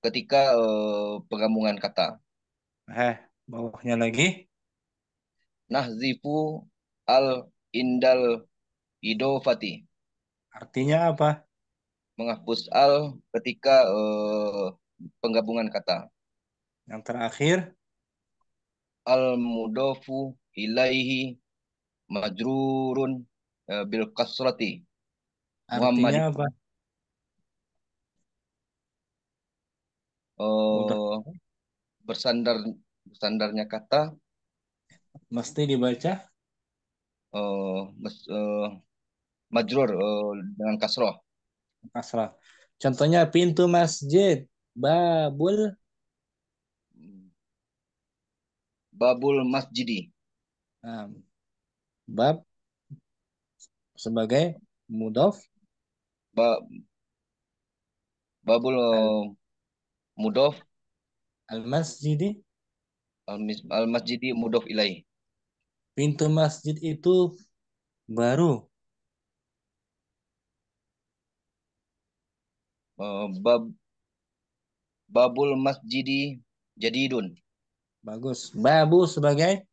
ketika eh, penggabungan kata. Eh, bawahnya lagi. Nahzifu al indal idofati. Artinya apa? Menghapus al ketika eh, penggabungan kata. Yang terakhir. Al mudofu ilaihi majrurun eh, bil kasrati. Muhammad Artinya apa? eh, bersandar bersandarnya kata Mesti dibaca eh, mes- eh, majrur eh, dengan kasroh. kasrah. Contohnya pintu masjid. Babul. Babul masjidi. Nah, bab sebagai mudhof Ba, babul eh, mudof al masjidi al, al masjidi mudof ilaih. pintu masjid itu baru. Eh, bab babul masjidi jadidun. bagus babu sebagai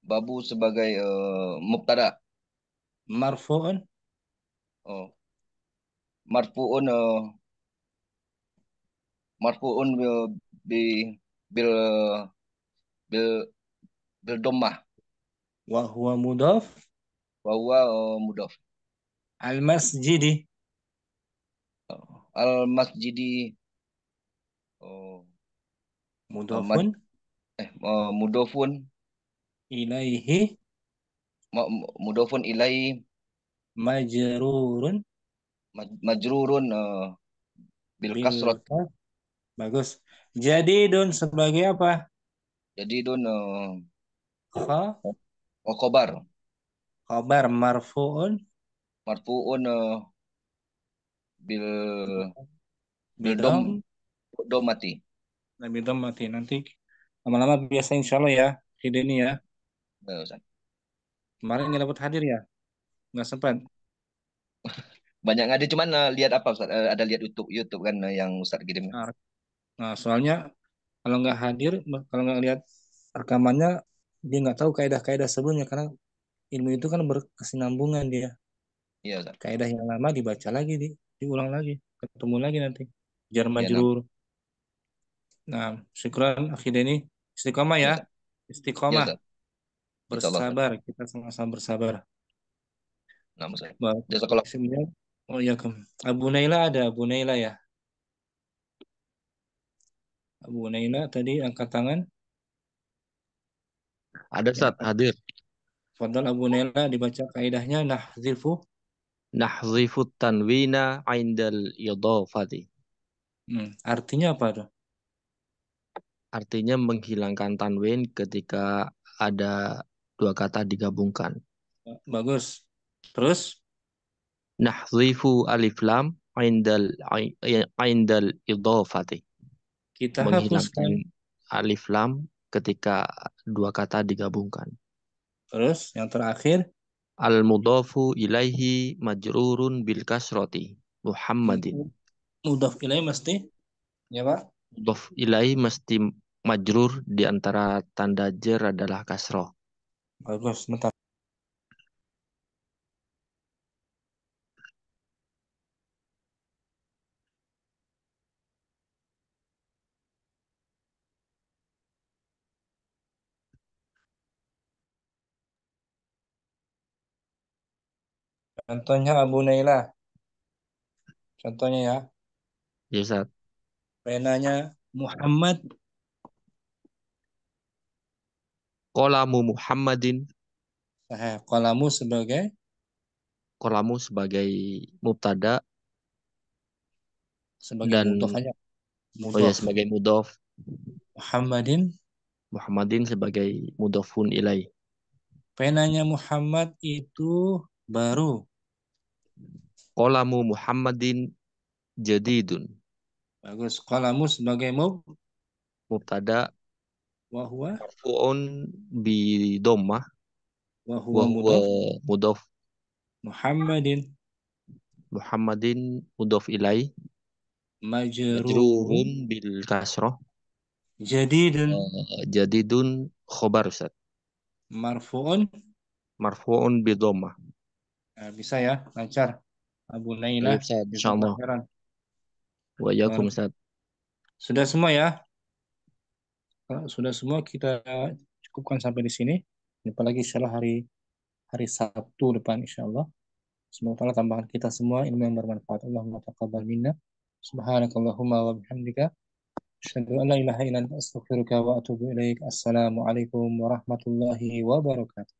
Babu sebagai eh, mubtada. marfu'un Oh. Marfu'un uh, marfu'un bil bi- bil bil bil dhammah wa huwa mudhaf wa huwa uh, mudhaf. al masjidi Al masjidi oh, mudhafun eh uh, mudhafun ilaihi? Ma- mudhafun ilai majrurun? Maj- majrurun uh, bil kasrat. ka- bagus. Jadidun sebagai apa? Jadi dun uh, kha? oh, khobar. Khabar marfu'un? Marfu'un uh, bil bidom dom domati. nah bidom mati nanti lama-lama biasa insya Allah ya ide ini ya Ya, Ustaz. kemarin nggak dapat hadir ya nggak sempat Banyak ngade cuman uh, lihat apa Ustaz? Uh, ada lihat YouTube YouTube kan uh, yang Ustaz kirim. nah, nah soalnya kalau nggak hadir kalau nggak lihat rekamannya dia nggak tahu kaidah-kaidah sebelumnya karena ilmu itu kan berkesinambungan dia Iya Ustaz. kaidah yang lama dibaca lagi di, diulang lagi ketemu lagi nanti jar Iya, majrur nah syukran akhir ini istiqomah Iya, ya. Iya, istiqomah Ustaz. bersabar kita sama-sama bersabar Nah. Jazakallah. Oh iya Kem. Abu Naila ada Abu Naila ya Abu Naila tadi angkat tangan Ada Ustaz, hadir. Fadal Abu Naila dibaca kaidahnya nahzifu Nahzifu tanwina indal idhafati. hmm. artinya apa tuh Artinya menghilangkan tanwin ketika ada dua kata digabungkan. bagus terus Nahzifu alif lam indal indal idhafati. kita hapuskan Menghilangkan alif lam ketika dua kata digabungkan. terus yang terakhir Al mudhafu ilaihi majrurun bil kasrati. Muhammadin. mudhaf ilaih mesti ya Pak Mudhaf ilaihi mesti majrur di antara tanda jar adalah kasroh. bagus bentar Contohnya Abu Naila. Contohnya ya. Ya Ustaz. Penanya Muhammad Qalamu Muhammadin. eh, kolamu sebagai Qalamu sebagai mubtada sebagai dan mudhaf aja. oh ya sebagai mudhaf. Muhammadin. Muhammadin sebagai mudhafun ilai. Penanya Muhammad itu baru. Qalamu Muhammadin jadidun. Bagus. Kolamu sebagai mub? Mubtada. Wa huwa? Marfu'un bi dhammah wa wa huwa huwa mudhaf mudhaf Muhammadin. Muhammadin mudhaf ilai. Majrurun. Majrurun bil kasroh jadidun. Eh, jadidun khobar Ustaz. marfu'un? Marfu'un bi dhammah. Nah, bisa ya lancar. Abu Naila jazakallah insyaallah. Khairan. Wa iyyakum Baik. Ustaz. Sudah semua ya Kalau sudah semua kita cukupkan sampai di sini jumpa lagi insyaallah hari hari Sabtu depan insyaallah semoga Allah tambahkan kita semua ilmu yang bermanfaat Allahumma taqabbal minna subhanakallahumma wa bihamdika asyhadu an la ilaha illa anta astaghfiruka wa atubu ilaik assalamu alaikum warahmatullahi wabarakatuh